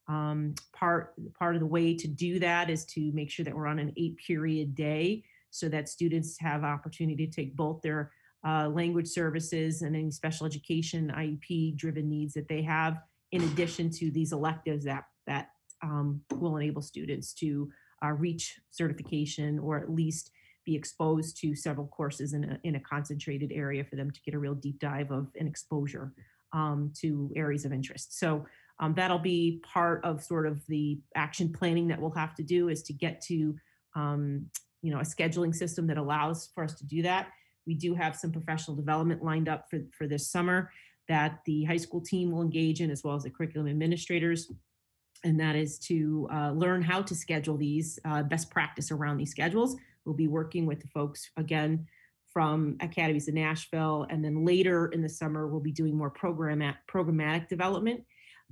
Um, part, part of the way to do that is to make sure that we're on an eight period day so that students have opportunity to take both their uh, language services and any special education IEP driven needs that they have, in addition to these electives that, that um, will enable students to uh, reach certification or at least be exposed to several courses in a, in a concentrated area for them to get a real deep dive of an exposure um, to areas of interest. So um, that'll be part of sort of the action planning that we'll have to do is to get to um, you know a scheduling system that allows for us to do that. We do have some professional development lined up for, for this summer that the high school team will engage in as well as the curriculum administrators and that is to uh, learn how to schedule these uh, best practice around these schedules We'll be working with the folks again from Academies of Nashville. And then later in the summer, we'll be doing more program programmatic development.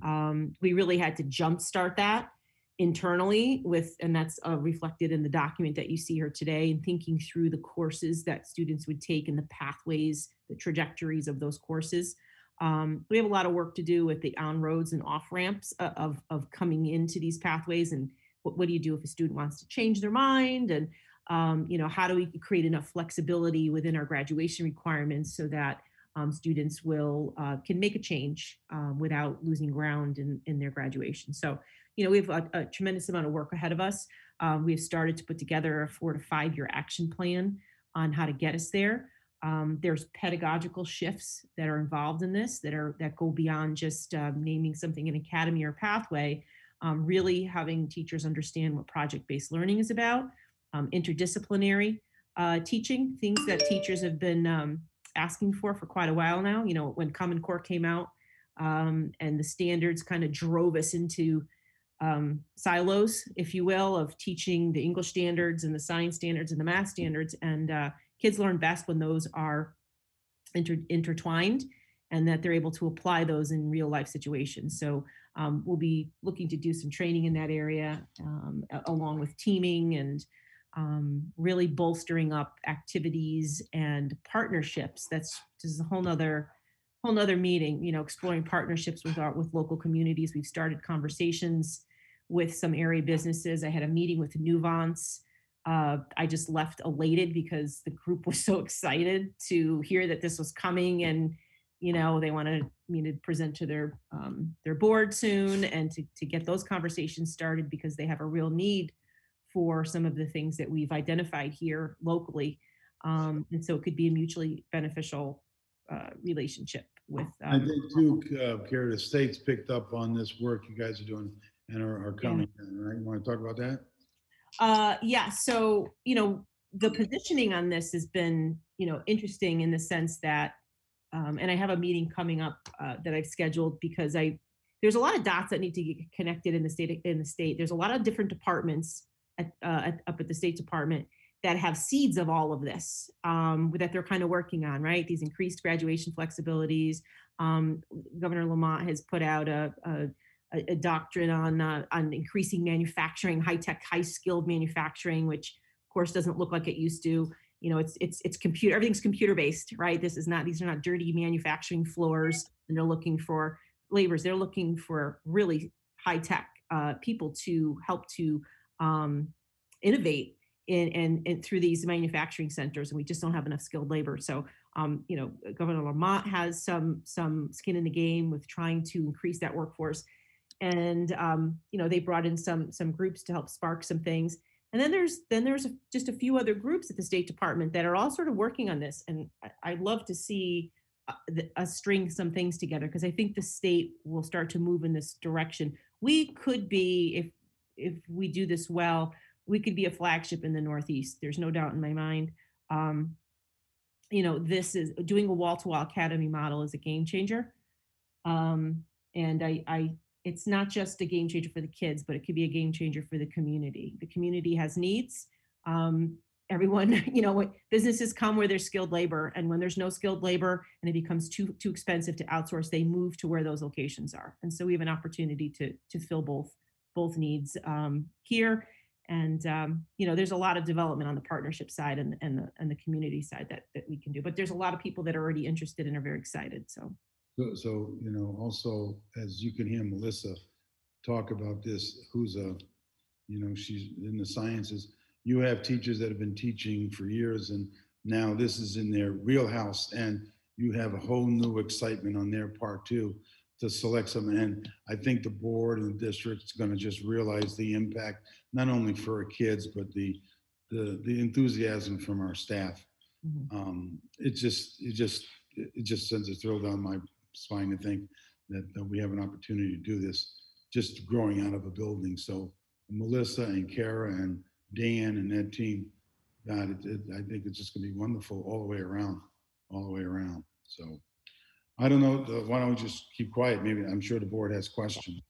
Um, we really had to jumpstart that internally with, and that's uh, reflected in the document that you see here today, and thinking through the courses that students would take and the pathways, the trajectories of those courses. Um, we have a lot of work to do with the on roads and off ramps uh, of, of coming into these pathways and what, what do you do if a student wants to change their mind and um, you know, how do we create enough flexibility within our graduation requirements so that um, students will uh, can make a change um, without losing ground in, in their graduation. So, you know, we have a, a tremendous amount of work ahead of us. Um, we have started to put together a four to five year action plan on how to get us there. Um, there's pedagogical shifts that are involved in this that are that go beyond just uh, naming something an academy or pathway. Um, really having teachers understand what project-based learning is about, um, interdisciplinary uh, teaching, things that teachers have been um, asking for for quite a while now. You know, when Common Core came out um, and the standards kind of drove us into um, silos, if you will, of teaching the English standards and the science standards and the math standards. And uh, kids learn best when those are inter- intertwined and that they're able to apply those in real life situations. So um, we'll be looking to do some training in that area um, along with teaming and um, really bolstering up activities and partnerships. That's just a whole nother whole nother meeting, you know, exploring partnerships with our with local communities. We've started conversations with some area businesses. I had a meeting with Nuvance. Uh, I just left elated because the group was so excited to hear that this was coming and you know they wanted me to present to their um, their board soon and to, to get those conversations started because they have a real need for some of the things that we've identified here locally um, and so it could be a mutually beneficial uh, relationship with I um, think too, uh, Kara, the state's picked up on this work you guys are doing and are, are coming, in, right? You want to talk about that? Uh, yeah, so, you know, the positioning on this has been, you know, interesting in the sense that, um, and I have a meeting coming up, uh, that I've scheduled because I, there's a lot of dots that need to get connected in the state, in the state. There's a lot of different departments at, uh, at, up at the State Department that have seeds of all of this, um, that they're kind of working on, right? These increased graduation flexibilities. Um, Governor Lamont has put out a, a a, doctrine on uh, on increasing manufacturing, high tech, high skilled manufacturing, which of course doesn't look like it used to. You know, it's it's it's computer everything's computer based, right? This is not these are not dirty manufacturing floors, and they're looking for laborers. They're looking for really high tech uh, people to help to um, innovate in and, through these manufacturing centers, and we just don't have enough skilled labor. So um, you know, Governor Lamont has some some skin in the game with trying to increase that workforce. And um, you know they brought in some some groups to help spark some things. And then there's then there's a, just a few other groups at the state department that are all sort of working on this. And I, i'd love to see uh, us string some things together because i think the state will start to move in this direction. We could be if if we do this well we could be a flagship in the northeast there's no doubt in my mind um, you know this is doing a wall-to-wall academy model is a game changer um, and I, I it's not just a game changer for the kids, but it could be a game changer for the community. The community has needs. Um, everyone, you know, what- businesses come where there's skilled labor, and when there's no skilled labor and it becomes too too expensive to outsource, they move to where those locations are. And so we have an opportunity to to fill both both needs um, here. And um, you know, there's a lot of development on the partnership side and and the and the community side that that we can do. But there's a lot of people that are already interested and are very excited. So So, so, you know, also, as you can hear Melissa talk about this, who's a, you know, she's in the sciences. You have teachers that have been teaching for years and now this is in their real house, and you have a whole new excitement on their part too to select some. And I think the board and the district's gonna just realize the impact, not only for our kids, but the, the, the enthusiasm from our staff. Mhm. Um, it just, it just, it it just sends a thrill down my spine to think that, that we have an opportunity to do this, just growing out of a building. So Melissa and Kara and Dan and that team, God, it, it, I think it's just gonna be wonderful all the way around, all the way around. So I don't know, uh, why don't we just keep quiet? Maybe, I'm sure the board has questions.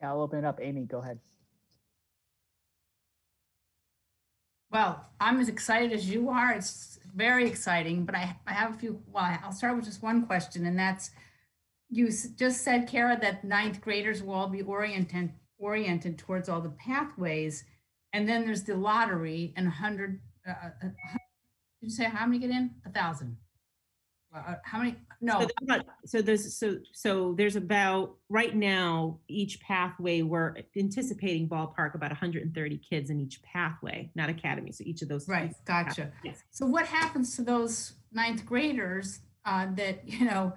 Yeah, I'll open it up. Amy, go ahead. Well, I'm as excited as you are. It's very exciting, but I, I have a few, well, I'll start with just one question and that's, you s- just said, Kara, that ninth graders will all be oriented, oriented towards all the pathways. And then there's the lottery and a hundred, uh, uh, uh, did you say how many get in? A thousand? Uh, How many? No, So there's about- So there's, so, so there's about, right now, each pathway, we're anticipating ballpark about hundred and thirty kids in each pathway, not academy, so each of those. right, gotcha. Yes. So what happens to those ninth graders uh, that, you know,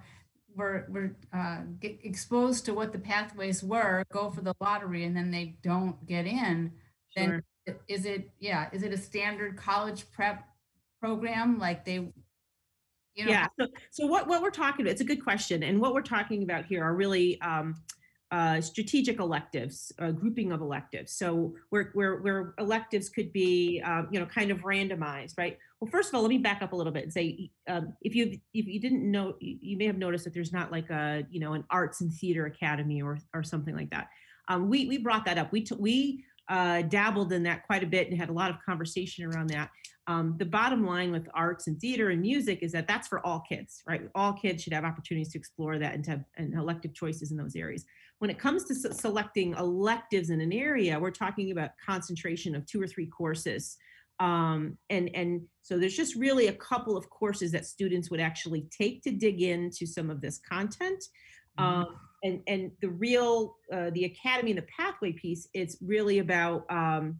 were, were uh, get exposed to what the pathways were, go for the lottery and then they don't get in? Sure. Then is it, yeah, is it a standard college prep program like they? You know, Yeah, so, so what, what we're talking about, it's a good question, and what we're talking about here are really, um, uh, strategic electives, a grouping of electives. So where, where, where electives could be, um, you know, kind of randomized, right? Well, first of all, let me back up a little bit and say, um, if you if you didn't know, you, you may have noticed that there's not like a, you know, an arts and theater academy or or something like that. Um, we we brought that up. We t- we uh, dabbled in that quite a bit and had a lot of conversation around that. Um, the bottom line with arts and theater and music is that that's for all kids, right? All kids should have opportunities to explore that and to have and elective choices in those areas. When it comes to selecting electives in an area, we're talking about concentration of two or three courses. Um, and, and so there's just really a couple of courses that students would actually take to dig into some of this content. Um, and, and the real, uh, the academy and the pathway piece, it's really about, um,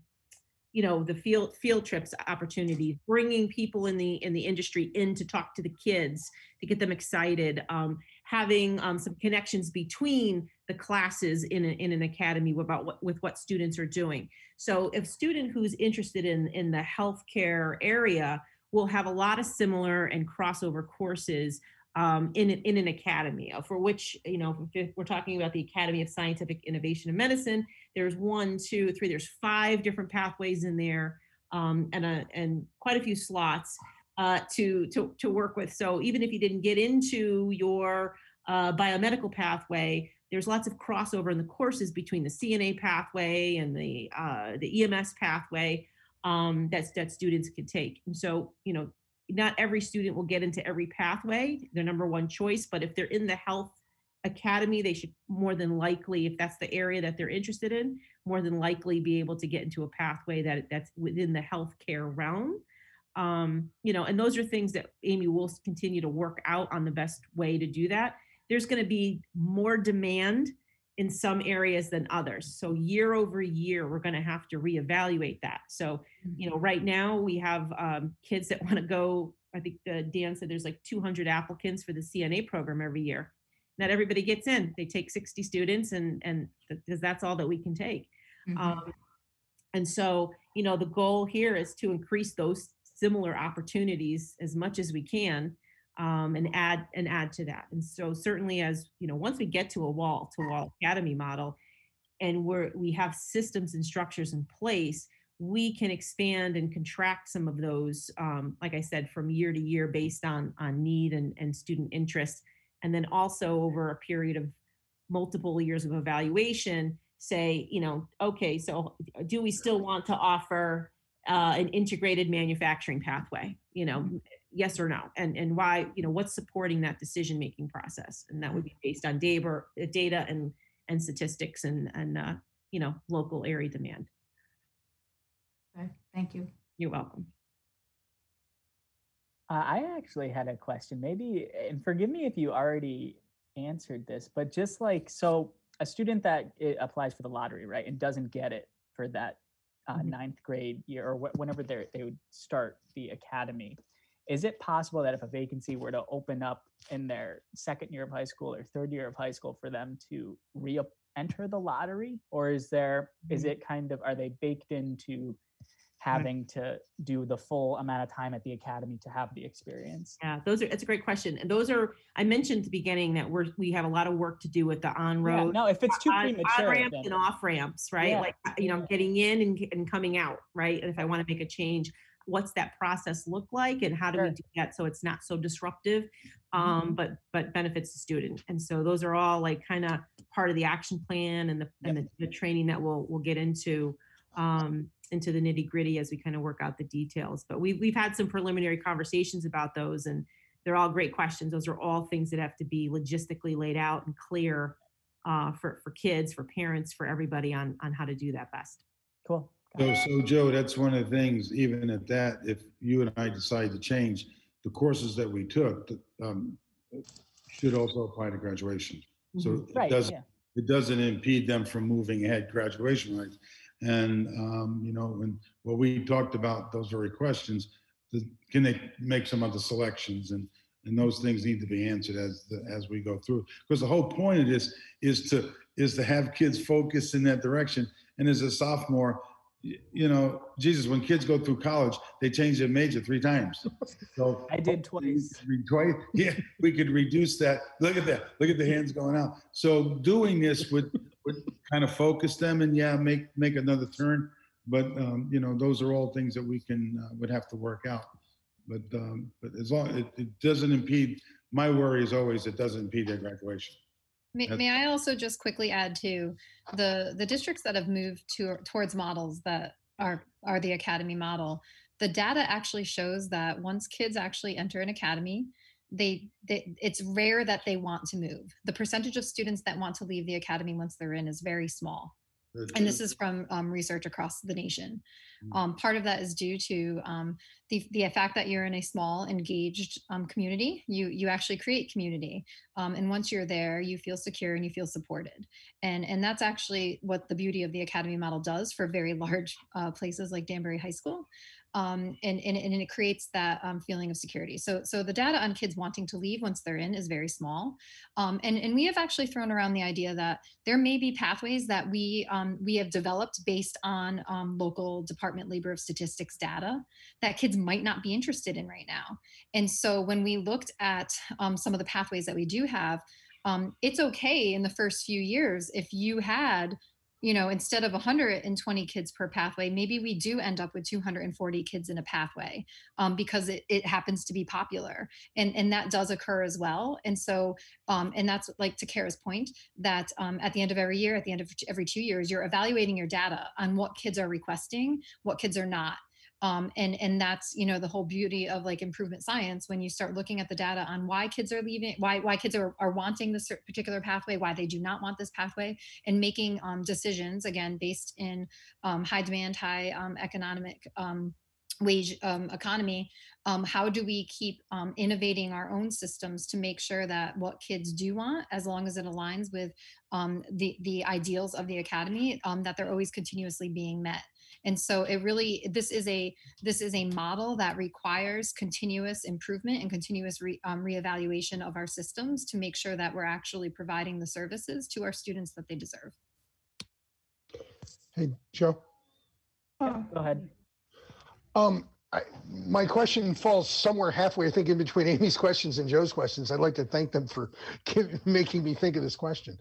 you know the field field trips opportunities bringing people in the in the industry in to talk to the kids to get them excited um, having um, some connections between the classes in, a, in an academy about what with what students are doing. So if student who's interested in in the healthcare area will have a lot of similar and crossover courses um, in, an- in an academy uh, for which you know we're talking about the academy of scientific innovation and medicine there's one, two, three, there's five different pathways in there um, and, a, and quite a few slots uh, to, to, to work with. So even if you didn't get into your uh, biomedical pathway, there's lots of crossover in the courses between the CNA pathway and the, uh, the EMS pathway um, that, that students can take. And so, you know, not every student will get into every pathway, their number one choice, but if they're in the health academy, they should more than likely, if that's the area that they're interested in, more than likely be able to get into a pathway that that's within the healthcare realm. Um, you know, and those are things that Amy will continue to work out on the best way to do that. There's going to be more demand in some areas than others. So year over year, we're going to have to reevaluate that. So, you know, right now we have um, kids that want to go. I think uh, Dan said there's like 200 applicants for the CNA program every year not everybody gets in. They take 60 students and and because that's all that we can take. Mhm. Um, and so, you know, the goal here is to increase those similar opportunities as much as we can um, and add and add to that. And so certainly as, you know, once we get to a wall to wall academy model and we're we have systems and structures in place, we can expand and contract some of those, um, like I said, from year to year based on on need and, and student interest. And then also over a period of multiple years of evaluation say you know okay so do we still want to offer uh, an integrated manufacturing pathway? You know yes or no and and why you know what's supporting that decision making process and that would be based on data data and and statistics and and uh, you know local area demand Okay, Thank you. you're welcome Uh, I actually had a question. Maybe, and forgive me if you already answered this, but just like so, a student that i- applies for the lottery, right, and doesn't get it for that uh, Mhm. ninth grade year or wh- whenever they they would start the academy, is it possible that if a vacancy were to open up in their second year of high school or third year of high school for them to re-enter the lottery, or is there is Mhm. it kind of are they baked into having to do the full amount of time at the academy to have the experience. yeah those are it's a great question and those are i mentioned at the beginning that we're we have a lot of work to do with the on Yeah, road no, if it's too on, premature, ramps and off ramps, right? Yeah, Like, you know, yeah. getting in and, and coming out, right? And if I want to make a change, what's that process look like and how do we do that so it's not so disruptive, Mm-hmm. um, but, but benefits the student? And so those are all like kind of part of the action plan and the, and the, the training that we'll, we'll get into, um, into the nitty gritty as we kind of work out the details. But we've, we've had some preliminary conversations about those and they're all great questions. Those are all things that have to be logistically laid out and clear uh, for for kids, for parents, for everybody on on how to do that best. Cool. So, so Joe, that's one of the things, even at that, if you and I decide to change, the courses that we took um, should also apply to graduation. So it Right, doesn't, yeah. it doesn't impede them from moving ahead graduation wise. And, um, you know, and what we talked about, those very questions, the- can they make some of the selections and, and those things need to be answered as, the- as we go through. Because the whole point of this is to, is to have kids focus in that direction. And as a sophomore, you know, Jesus, when kids go through college, they change their major three times. So I did twice. Twice, yeah, we could reduce that. Look at that. Look at the hands going out. So doing this would, would kind of focus them and yeah, make, make another turn. But, um, you know, those are all things that we can, uh, would have to work out. But, um, but as long, it, it doesn't impede, my worry is always it doesn't impede their graduation. May, may I also just quickly add to the the districts that have moved to towards models that are are the academy model. The data actually shows that once kids actually enter an academy, they, they it's rare that they want to move. The percentage of students that want to leave the academy once they're in is very small and this is from um, research across the nation. Mm. Um, part of that is due to um, the, the fact that you're in a small, engaged um, community. You you actually create community, um, and once you're there, you feel secure and you feel supported. And and that's actually what the beauty of the academy model does for very large uh, places like Danbury High School. Um, and, and, and it creates that um, feeling of security. So, so the data on kids wanting to leave once they're in is very small. Um, and, and we have actually thrown around the idea that there may be pathways that we um, we have developed based on um, local Department Labor of Statistics data that kids might not be interested in right now. And so when we looked at um, some of the pathways that we do have, it's okay in the first few years if you had you know instead of 120 kids per pathway maybe we do end up with 240 kids in a pathway um, because it, it happens to be popular and and that does occur as well and so um, and that's like to Kara's point that um, at the end of every year, at the end of every two years, you're evaluating your data on what kids are requesting, what kids are not. Um, and and that's you know the whole beauty of like improvement science when you start looking at the data on why kids are leaving, why why kids are, are wanting this particular pathway, why they do not want this pathway, and making um, decisions again based in um, high demand, high um, economic um, wage um, economy um, how do we keep um, innovating our own systems to make sure that what kids do want as long as it aligns with um, the the ideals of the academy um, that they're always continuously being met and so it really this is a this is a model that requires continuous improvement and continuous re, um, reevaluation of our systems to make sure that we're actually providing the services to our students that they deserve Hey, Joe. Yeah, go ahead. Um, I, my question falls somewhere halfway, I think, in between Amy's questions and Joe's questions. I'd like to thank them for give, making me think of this question.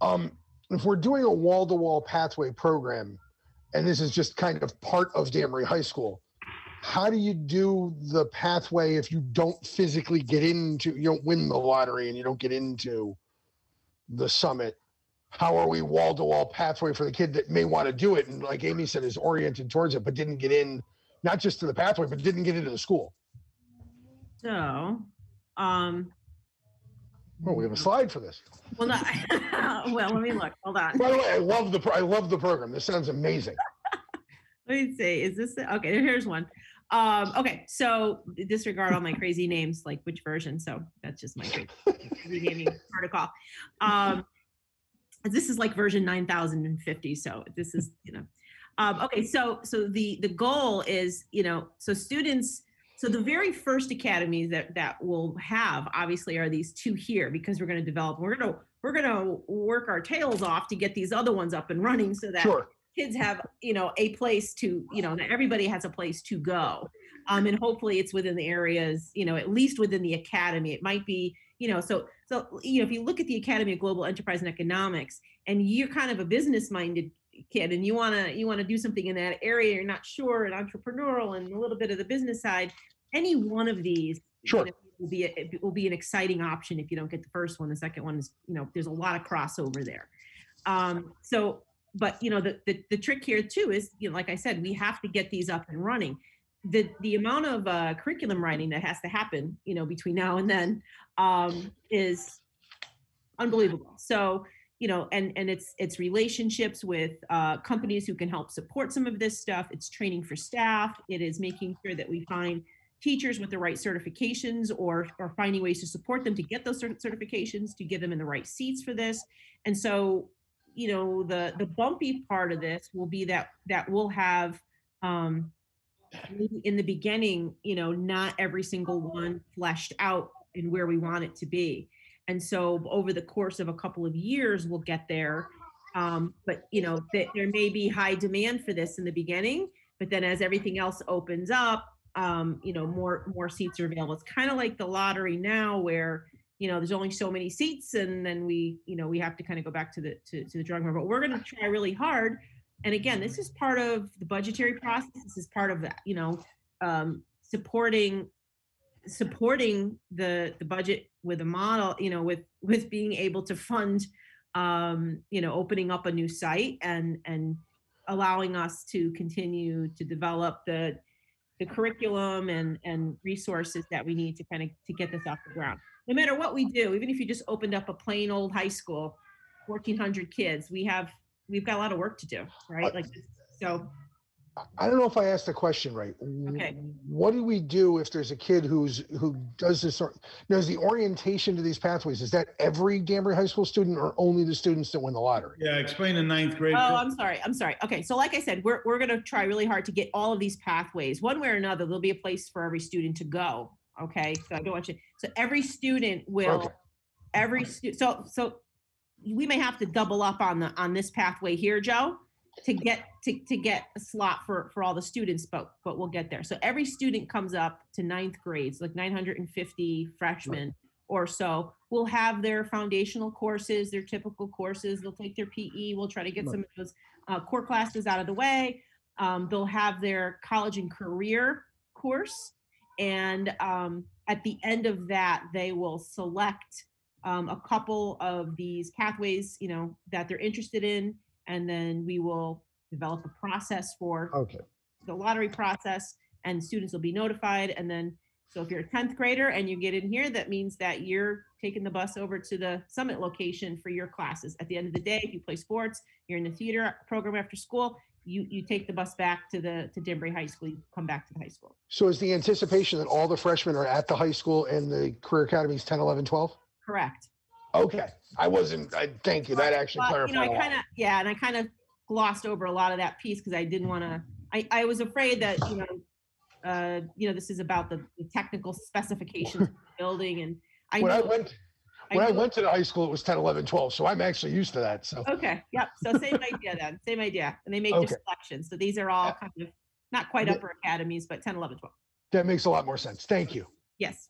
Um, if we're doing a wall-to-wall pathway program, and this is just kind of part of Danbury High School, how do you do the pathway if you don't physically get into, you don't win the lottery and you don't get into the summit? How are we wall-to-wall pathway for the kid that may want to do it and, like Amy said, is oriented towards it but didn't get in? not just to the pathway, but didn't get into the school. So, um, Well, we have a slide for this. well, no, well, let me look. Hold on. By the way, I love the pro- I love the program. This sounds amazing. Let me see. Is this the- okay? Here's one. Um, okay, so disregard all my crazy names, like which version. So that's just my great renaming protocol. Um, this is like version 9050. So this is, you know, um, okay. So, so the, the goal is, you know, so students, so the very first academies that, that we'll have obviously are these two here because we're going to develop, we're going to, we're going to work our tails off to get these other ones up and running so that Sure. kids have you know a place to you know everybody has a place to go um, and hopefully it's within the areas you know at least within the academy it might be you know so so you know if you look at the academy of global enterprise and economics and you're kind of a business minded kid and you want to you want to do something in that area you're not sure and entrepreneurial and a little bit of the business side any one of these you Sure. know, will be a, it will be an exciting option if you don't get the first one the second one is you know there's a lot of crossover there. Um so but you know the, the the trick here too is you know like i said we have to get these up and running. The the amount of uh, curriculum writing that has to happen you know between now and then um is unbelievable. So you know and and it's it's relationships with uh, companies who can help support some of this stuff. It's training for staff. It is making sure that we find teachers with the right certifications or or finding ways to support them to get those cert- certifications to get them in the right seats for this. And so you know the the bumpy part of this will be that that we'll have um in the beginning you know not every single one fleshed out and where we want it to be and so over the course of a couple of years we'll get there. Um, but you know, that there may be high demand for this in the beginning, but then as everything else opens up, um, you know, more more seats are available. It's kind of like the lottery now where you know there's only so many seats and then we you know we have to kind of go back to the to, to the drawing board. But we're going to try really hard. And again this is part of the budgetary process. This is part of that you know um, supporting supporting the the budget with a model you know with with being able to fund um, you know opening up a new site and and allowing us to continue to develop the the curriculum and and resources that we need to kind of to get this off the ground. No matter what we do even if you just opened up a plain old high school 1400 kids we have we've got a lot of work to do right? Like so I don't know if I asked the question right. Okay. What do we do if there's a kid who's who does this? Or, does the orientation to these pathways is that every Danbury High School student or only the students that win the lottery? Yeah, explain the ninth grade. Oh, I'm sorry. I'm sorry. Okay. So like I said, we're, we're going to try really hard to get all of these pathways. One way or another, there'll be a place for every student to go. Okay. So I don't want you, so every student will, Okay. every stu, so, so we may have to double up on the, on this pathway here, Joe, to get, to, to get a slot for, for all the students, but, but we'll get there. So every student comes up to ninth grades, like 950 freshmen or so, will have their foundational courses, their typical courses. They'll take their PE. We'll try to get some of those uh, core classes out of the way. Um, they'll have their college and career course. And um, at the end of that, they will select um, a couple of these pathways, you know, that they're interested in. And then we will develop a process for Okay. the lottery process and students will be notified. And then, so if you're a 10th grader and you get in here, that means that you're taking the bus over to the summit location for your classes. At the end of the day, if you play sports, you're in the theater program after school, you, you take the bus back to the, to Danbury High School, you come back to the high school. So is the anticipation that all the freshmen are at the high school and the career academies 10, 11, 12? Correct. Okay. I wasn't, I thank you. That actually But, you know, clarified. I a lot. kind of, yeah, and I kind of glossed over a lot of that piece because I didn't want to, I, I was afraid that, you know, uh, you know, this is about the, the technical specifications of the building and I When I went, when I know- went to the high school, it was 10, 11, 12. So I'm actually used to that. So Okay, yep, so same idea then, same idea, and they make their Okay. selections, so these are all kind of, not quite Yeah. upper academies, but 10, 11, 12, that makes a lot more sense. Thank you. yes.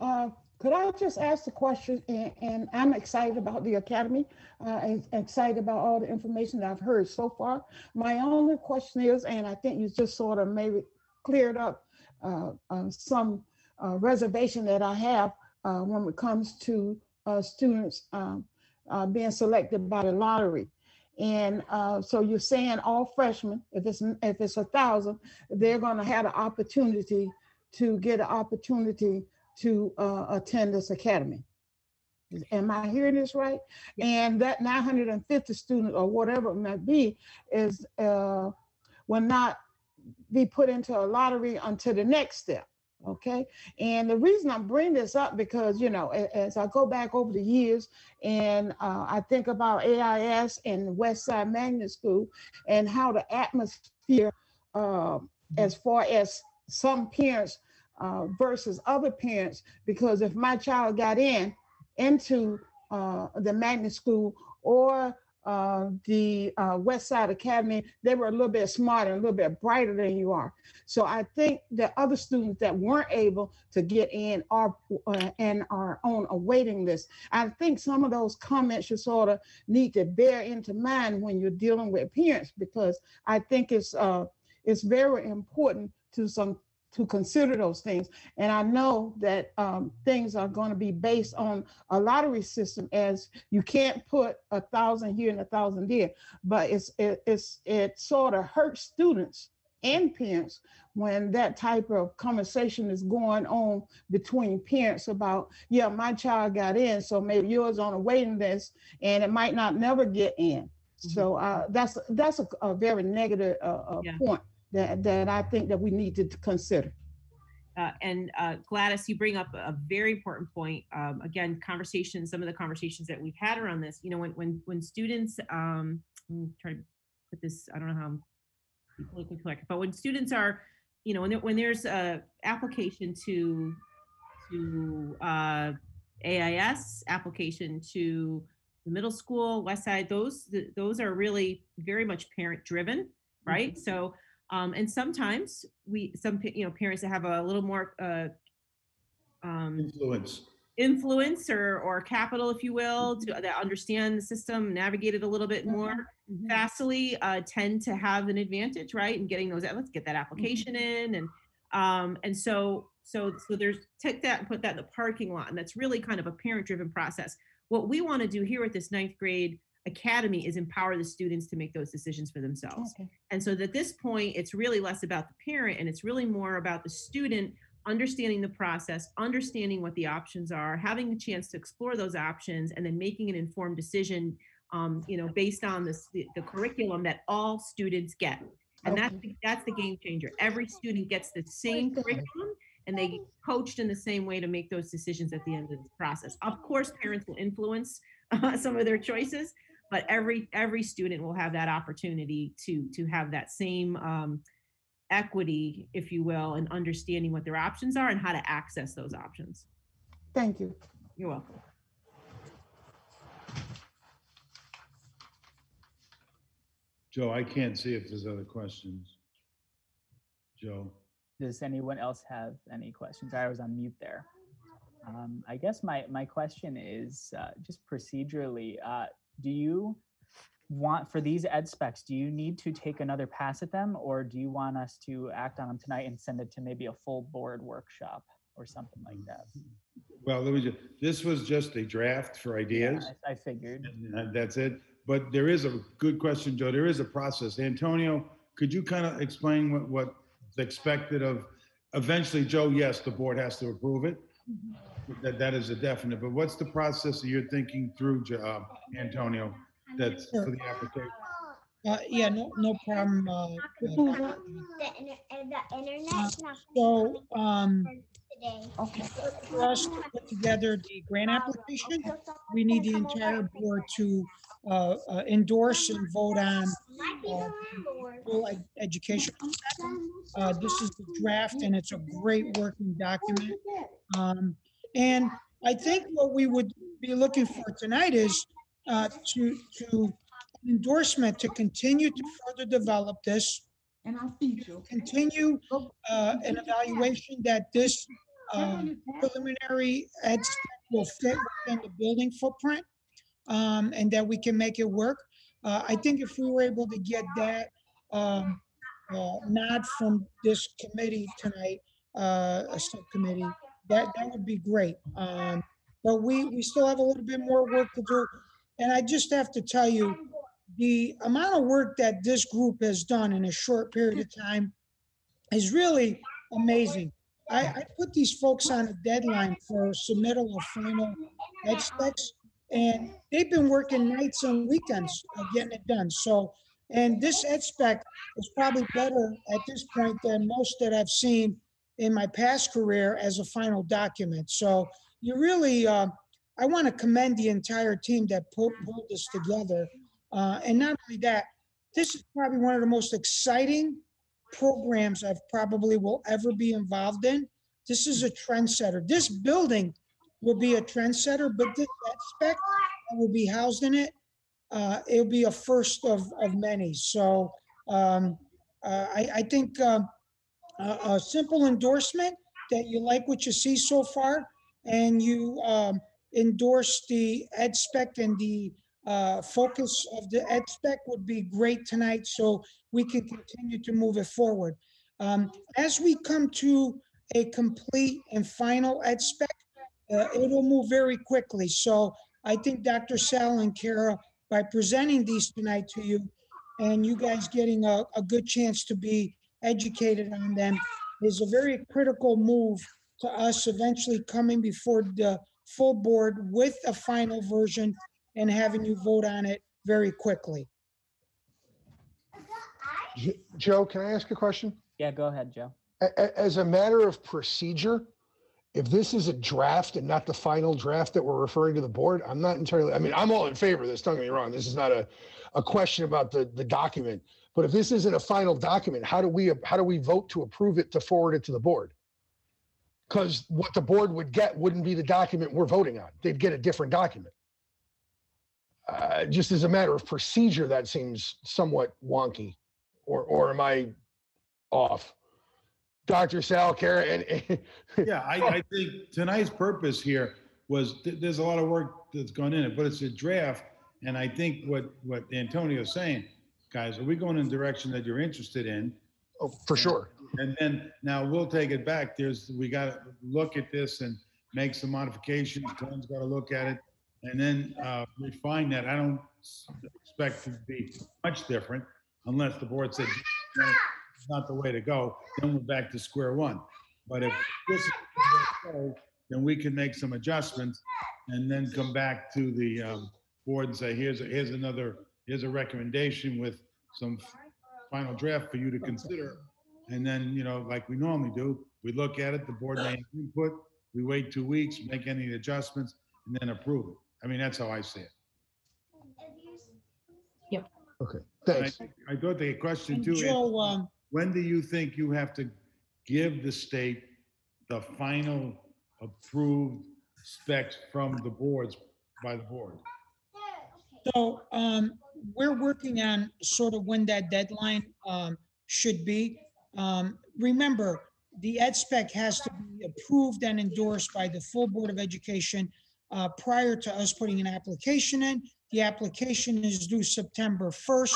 Uh, Could I just ask a question? And, and I'm excited about the academy, uh, excited about all the information that I've heard so far. My only question is, and I think you just sort of maybe cleared up uh, uh, some uh, reservation that I have uh, when it comes to uh, students um, being selected by the lottery. And so you're saying all freshmen, if it's if it's a thousand, they're going to have the opportunity to get an opportunity to uh, attend this academy. Am I hearing this right? And that 950 students or whatever it might be is uh, will not be put into a lottery until the next step. Okay. And the reason I'm bringing this up because, you know, as I go back over the years and uh, I think about AIS and Westside Magnet School and how the atmosphere, uh, as far as some parents uh, versus other parents because if my child got in into uh, the magnet school or uh, the uh, West Side Academy, they were a little bit smarter, a little bit brighter than you are. So I think that other students that weren't able to get in are uh, and are on a waiting list. I think some of those comments you sort of need to bear into mind when you're dealing with parents because I think it's uh, it's very important to some to consider those things. And I know that um, things are going to be based on a lottery system, as you can't put a thousand here and a thousand there. But it's it, it's it sort of hurts students and parents when that type of conversation is going on between parents about, yeah, my child got in, so maybe yours on a waiting list, and it might not never get in. So uh, that's that's a, a very negative uh, uh, Yeah. point that that I think that we need to consider. Uh, and uh, Gladys, you bring up a very important point. Um, again, conversations, some of the conversations that we've had around this, you know, when when when students, um, trying to put this, I don't know how I'm politically correct, but when students are, you know, when there, when there's a application to to uh, AIS, application to the middle school, west side, those, th- those are really very much parent driven, right? So, um, and sometimes we, some, you know, parents that have a little more, uh, um, Influence. influence or, or capital, if you will, to, that understand the system, navigate it a little bit more Mhm. fastly, uh, tend to have an advantage, right? And getting those, let's get that application in and, um, and so, so, so there's, take that and put that in the parking lot. And that's really kind of a parent-driven process. What we want to do here at this ninth grade academy is empower the students to make those decisions for themselves. Okay. And so at this point, it's really less about the parent and it's really more about the student understanding the process, understanding what the options are, having a chance to explore those options, and then making an informed decision, um, you know, based on this, the, the curriculum that all students get. And that's, the- that's the game changer. Every student gets the same curriculum and they get coached in the same way to make those decisions at the end of the process. Of course, parents will influence uh, some of their choices, but every every student will have that opportunity to to have that same um, equity, if you will, and understanding what their options are and how to access those options. Thank you. You're welcome. Joe, I can't see if there's other questions. Joe, Does anyone else have any questions? I was on mute there. Um, I guess my, my question is uh, just procedurally, uh, do you want, for these ed specs, do you need to take another pass at them? Or do you want us to act on them tonight and send it to maybe a full board workshop or something like that? well, let me just, this was just a draft for Yeah, ideas. I I figured. and That's it. But there is a good question, Joe. There is a process. Antonio, could you kind of explain what, what's expected of, eventually, Joe, yes, the board has to approve it. Mm-hmm. That, that is a definite, but what's the process that you're thinking through, Jo- uh, Antonio, that's for the application? Uh, yeah, no, no problem. uh, uh, The inter- the internet's not So, um, today. Okay. for us to put together the grant application, we need the entire board to uh, uh, endorse and vote on Might be uh, the landlord. full ed- education. Uh, This is the draft and it's a great working document. Um, And I think what we would be looking for tonight is uh, to, to endorsement to continue to further develop this, And I'll feed you. continue uh, an evaluation that this um, preliminary ed will fit within the building footprint um, and that we can make it work. Uh, I think if we were able to get that um, uh, nod from this committee tonight, uh, a subcommittee, that, that would be great. Um, But we, we still have a little bit more work to do. And I just have to tell you, the amount of work that this group has done in a short period of time is really amazing. I, I put these folks on a deadline for submittal of final ed specs, and they've been working nights and weekends getting it done. So, and this ed spec is probably better at this point than most that I've seen in my past career as a final document. So you really, uh, I want to commend the entire team that pulled, this together. Uh, and not only that, this is probably one of the most exciting programs I've probably will ever be involved in. This is a trendsetter. This building will be a trendsetter, but this that spec that will be housed in it, uh, it'll be a first of, of many. So um, uh, I, I think um, a, simple endorsement that you like what you see so far and you um, endorse the ed spec and the uh, focus of the ed spec would be great tonight so we can continue to move it forward. Um, As we come to a complete and final ed spec, uh, it'll move very quickly. So I think Dr. Sal and Kara, by presenting these tonight to you and you guys getting a, a good chance to be educated on them is a very critical move to us eventually coming before the full board with a final version and having you vote on it very quickly. J- Joe, can I ask a question? Yeah, go ahead, Joe. A- a- As a matter of procedure, if this is a draft and not the final draft that we're referring to the board, I'm not entirely, I mean, I'm all in favor of this, don't get me wrong. This is not a, a question about the, the document. But if this isn't a final document, how do we, how do we vote to approve it to forward it to the board? Because what the board would get wouldn't be the document we're voting on. They'd get a different document. uh, just as a matter of procedure, that seems somewhat wonky. Or, or am I off? Dr. Sal, Kara, and, Yeah, I, I think tonight's purpose here was, th- there's a lot of work that's gone in it, but it's a draft. And I think what, what Antonio's saying, guys, are we going in the direction that you're interested in? oh, for sure. And then now we'll take it back. There's, we got to look at this and make some modifications. Glenn's got to look at it. And then uh, refine that. I don't expect to be much different unless the board said, "No, it's not the way to go. Then we're back to square one. But if this is the way to go, then we can make some adjustments and then come back to the um, board and say, here's, a- here's another, here's a recommendation with some final draft for you to consider. And then, you know, like we normally do, we look at it, the board may have input, we wait two weeks, make any adjustments, and then approve it. I mean, that's how I see it. Yep. Okay, And I thanks. think- I thought the question And too, is, Joe, um, when do you think you have to give the state the final approved specs from the boards by the board? So um, we're working on sort of when that deadline um, should be. Um, Remember, the ed spec has to be approved and endorsed by the full Board of Education uh, prior to us putting an application in. The application is due September 1st,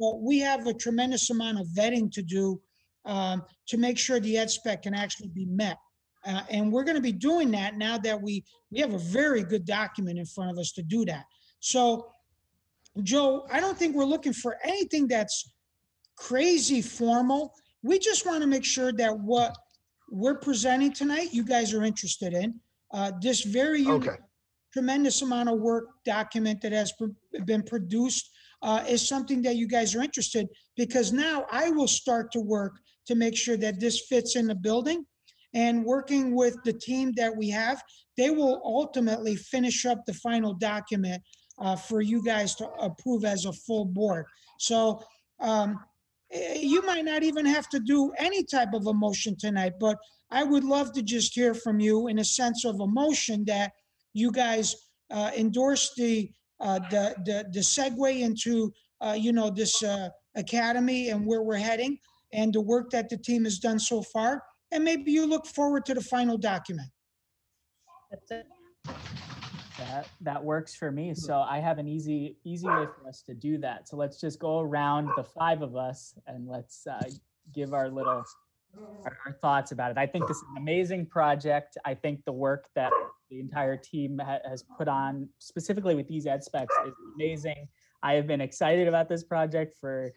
but we have a tremendous amount of vetting to do um, to make sure the ed spec can actually be met. Uh, And we're going to be doing that now that we, we have a very good document in front of us to do that. So Joe, I don't think we're looking for anything that's crazy formal. We just want to make sure that what we're presenting tonight, you guys are interested in. Uh, This very unique, Okay, tremendous amount of work document that has pr- been produced uh, is something that you guys are interested, because now I will start to work to make sure that this fits in the building. And working with the team that we have, they will ultimately finish up the final document uh, for you guys to approve as a full board. So um, eh, you might not even have to do any type of a motion tonight, but I would love to just hear from you in a sense of a motion that you guys uh, endorse the, uh, the, the, the segue into, uh, you know, this uh, academy and where we're heading and the work that the team has done so far. And maybe you look forward to the final document. That's it. That, that works for me. So I have an easy, easy way for us to do that. So let's just go around the five of us and let's uh, give our little, our, our thoughts about it. I think this is an amazing project. I think the work that the entire team ha- has put on specifically with these ed specs is amazing. I have been excited about this project for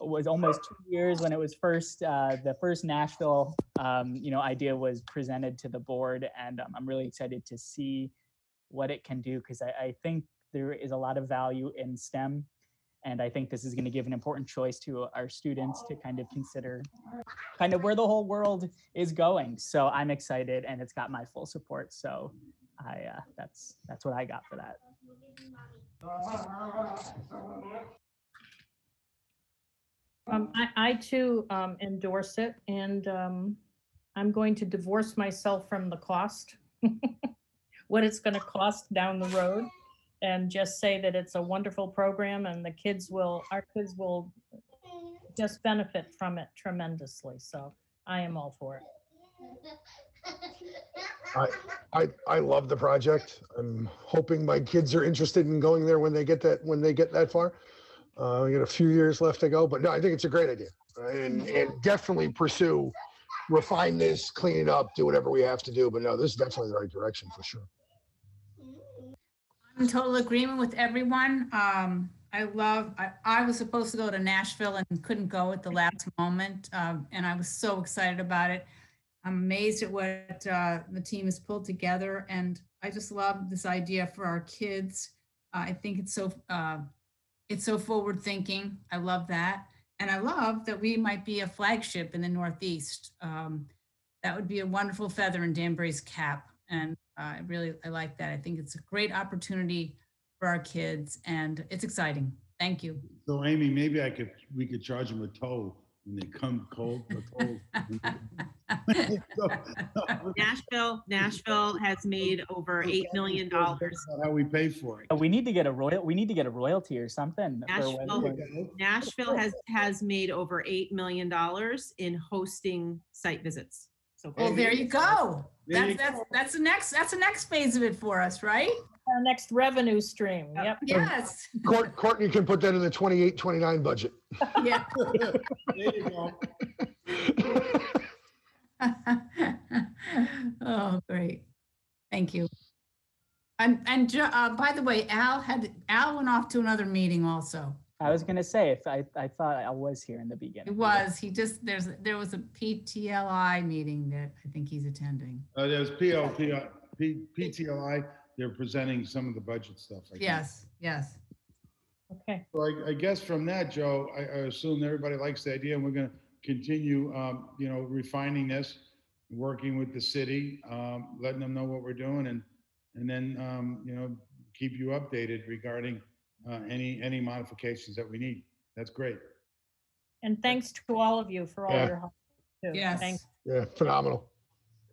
was almost two years when it was first uh, the first Nashville um, you know idea was presented to the board, and um, I'm really excited to see what it can do because I, I think there is a lot of value in STEM, and I think this is going to give an important choice to our students to kind of consider kind of where the whole world is going. So I'm excited, and it's got my full support. So I uh, that's that's what I got for that. Um, I, I too, um, endorse it and, um, I'm going to divorce myself from the cost. What it's gonna cost down the road and just say that it's a wonderful program and the kids will, our kids will just benefit from it tremendously. So I am all for it. I, I I love the project. I'm hoping my kids are interested in going there when they get that, when they get that far. Uh, we got a few years left to go, but no, I think it's a great idea. And, and definitely pursue, refine this, clean it up, do whatever we have to do. But no, this is definitely the right direction for sure. In total agreement with everyone. Um, I love, I, I was supposed to go to Nashville and couldn't go at the last moment. Um, and I was so excited about it. I'm amazed at what, uh, the team has pulled together and I just love this idea for our kids. Uh, I think it's so, uh, it's so forward thinking. I love that. And I love that we might be a flagship in the Northeast. Um, that would be a wonderful feather in Danbury's cap. And uh, I really, I like that. I think it's a great opportunity for our kids and it's exciting. Thank you. So Amy, maybe I could, we could charge them a toll when they come cold, or toll. Nashville, Nashville has made over $8 million. How we pay for it. We need to get a royal, we need to get a royalty or something. Nashville- Nashville has, has made over $8 million in hosting site visits. So Well, there you go. There you That's, that's, that's the next, that's the next phase of it for us, right? Our next revenue stream, yep. Yes, Court- Courtney can put that in the 28, 29 budget. yeah. There you go. Oh, great. Thank you. And, and, Jo- uh, by the way, Al had, Al went off to another meeting also. I was gonna say, if I, I thought I was here in the beginning. It was, he just, there's, there was a PTLI meeting that I think he's attending. Uh, there's PLT, P- PTLI, they're presenting some of the budget stuff. I think. Yes, yes. Okay, So I, I guess from that, Joe, I, I assume everybody likes the idea and we're gonna continue, um, you know, refining this, working with the city, um, letting them know what we're doing and, and then, um, you know, keep you updated regarding, uh, any, any modifications that we need. That's great. and thanks to all of you for all Yeah. your help. too. Yes. Thanks. Yeah, phenomenal.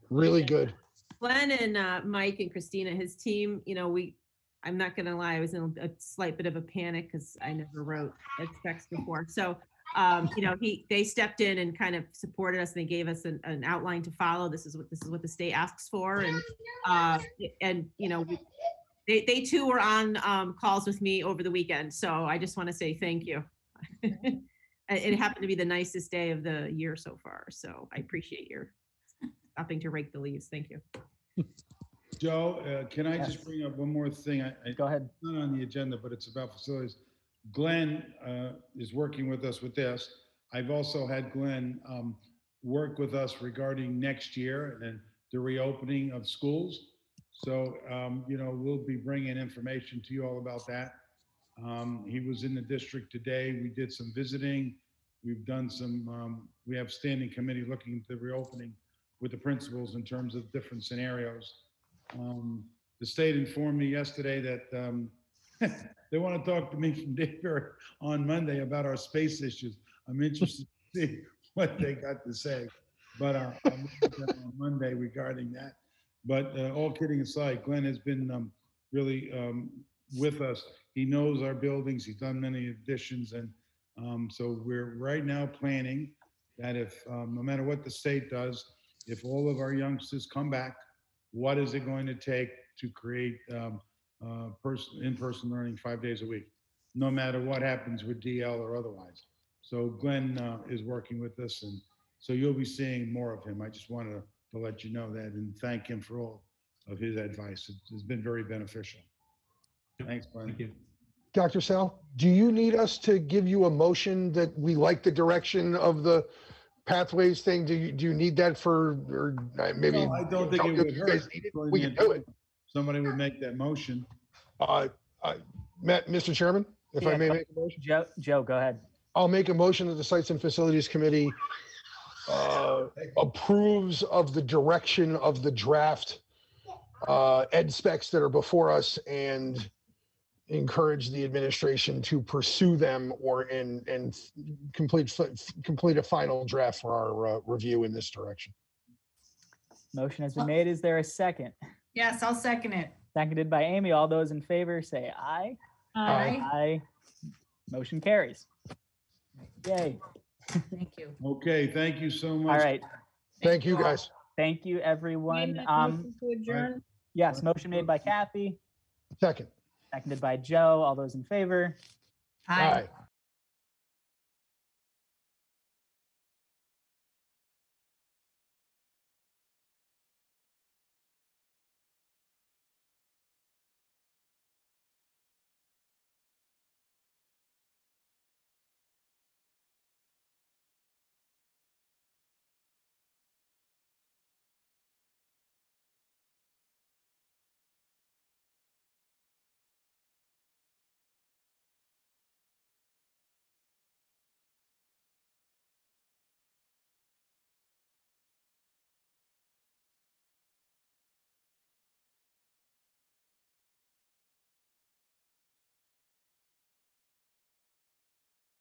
Really good. Glenn and uh, Mike and Christina, his team, you know, we, I'm not gonna lie, I was in a slight bit of a panic because I never wrote ed specs before. So, um, you know, he, they stepped in and kind of supported us. and They gave us an, an outline to follow. This is what, this is what the state asks for. And, uh, and, you know, we- they, they too were on, um, calls with me over the weekend. So I just want to say thank you. It it happened to be the nicest day of the year so far. So I appreciate your stopping to rake the leaves. Thank you. Joe, uh, can I Yes. just bring up one more thing? I, I, Go ahead. it's not on the agenda, but it's about facilities. Glenn uh, is working with us with this. I've also had Glenn um, work with us regarding next year and the reopening of schools. So, um, you know, we'll be bringing information to you all about that. Um, He was in the district today. We did some visiting. We've done some, um, we have standing committee looking at the reopening with the principals in terms of different scenarios. Um, The state informed me yesterday that um, they want to talk to me from Denver on Monday about our space issues. I'm interested to see what they got to say. But uh, I'm on Monday regarding that. But uh, all kidding aside, Glenn has been um, really um, with us. He knows our buildings. He's done many additions. And um, so we're right now planning that if, um, no matter what the state does, if all of our youngsters come back, what is it going to take to create um, uh, person, in-person learning five days a week, no matter what happens with DL or otherwise. So Glenn uh, is working with us, and so you'll be seeing more of him. I just wanted to, to let you know that and thank him for all of his advice. It- It's been very beneficial. Thanks, Glenn. Thank you. Dr. Sal, do you need us to give you a motion that we like the direction of the pathways thing? Do you, do you need that for, or uh, maybe? No, I don't think it would you hurt. need it, We can do it. Somebody would make that motion. Uh, uh, Matt, Mr. Chairman, if I Yeah, may go- make a motion? Joe, Joe, go ahead. I'll make a motion that the Sites and Facilities Committee uh, approves of the direction of the draft uh, ed specs that are before us and encourage the administration to pursue them or and and complete fi- complete a final draft for our uh, review in this direction. Motion has been made. Is there a second? Yes, I'll second it. Seconded by Amy. All those in favor say aye. Aye. Aye. Motion carries. Yay. Thank you. Okay, thank you so much. right. Thank you, guys. Thank you, everyone. that Um, To adjourn. yes, motion made by Kathy, Second. seconded by Joe. All those in favor? Hi. Aye.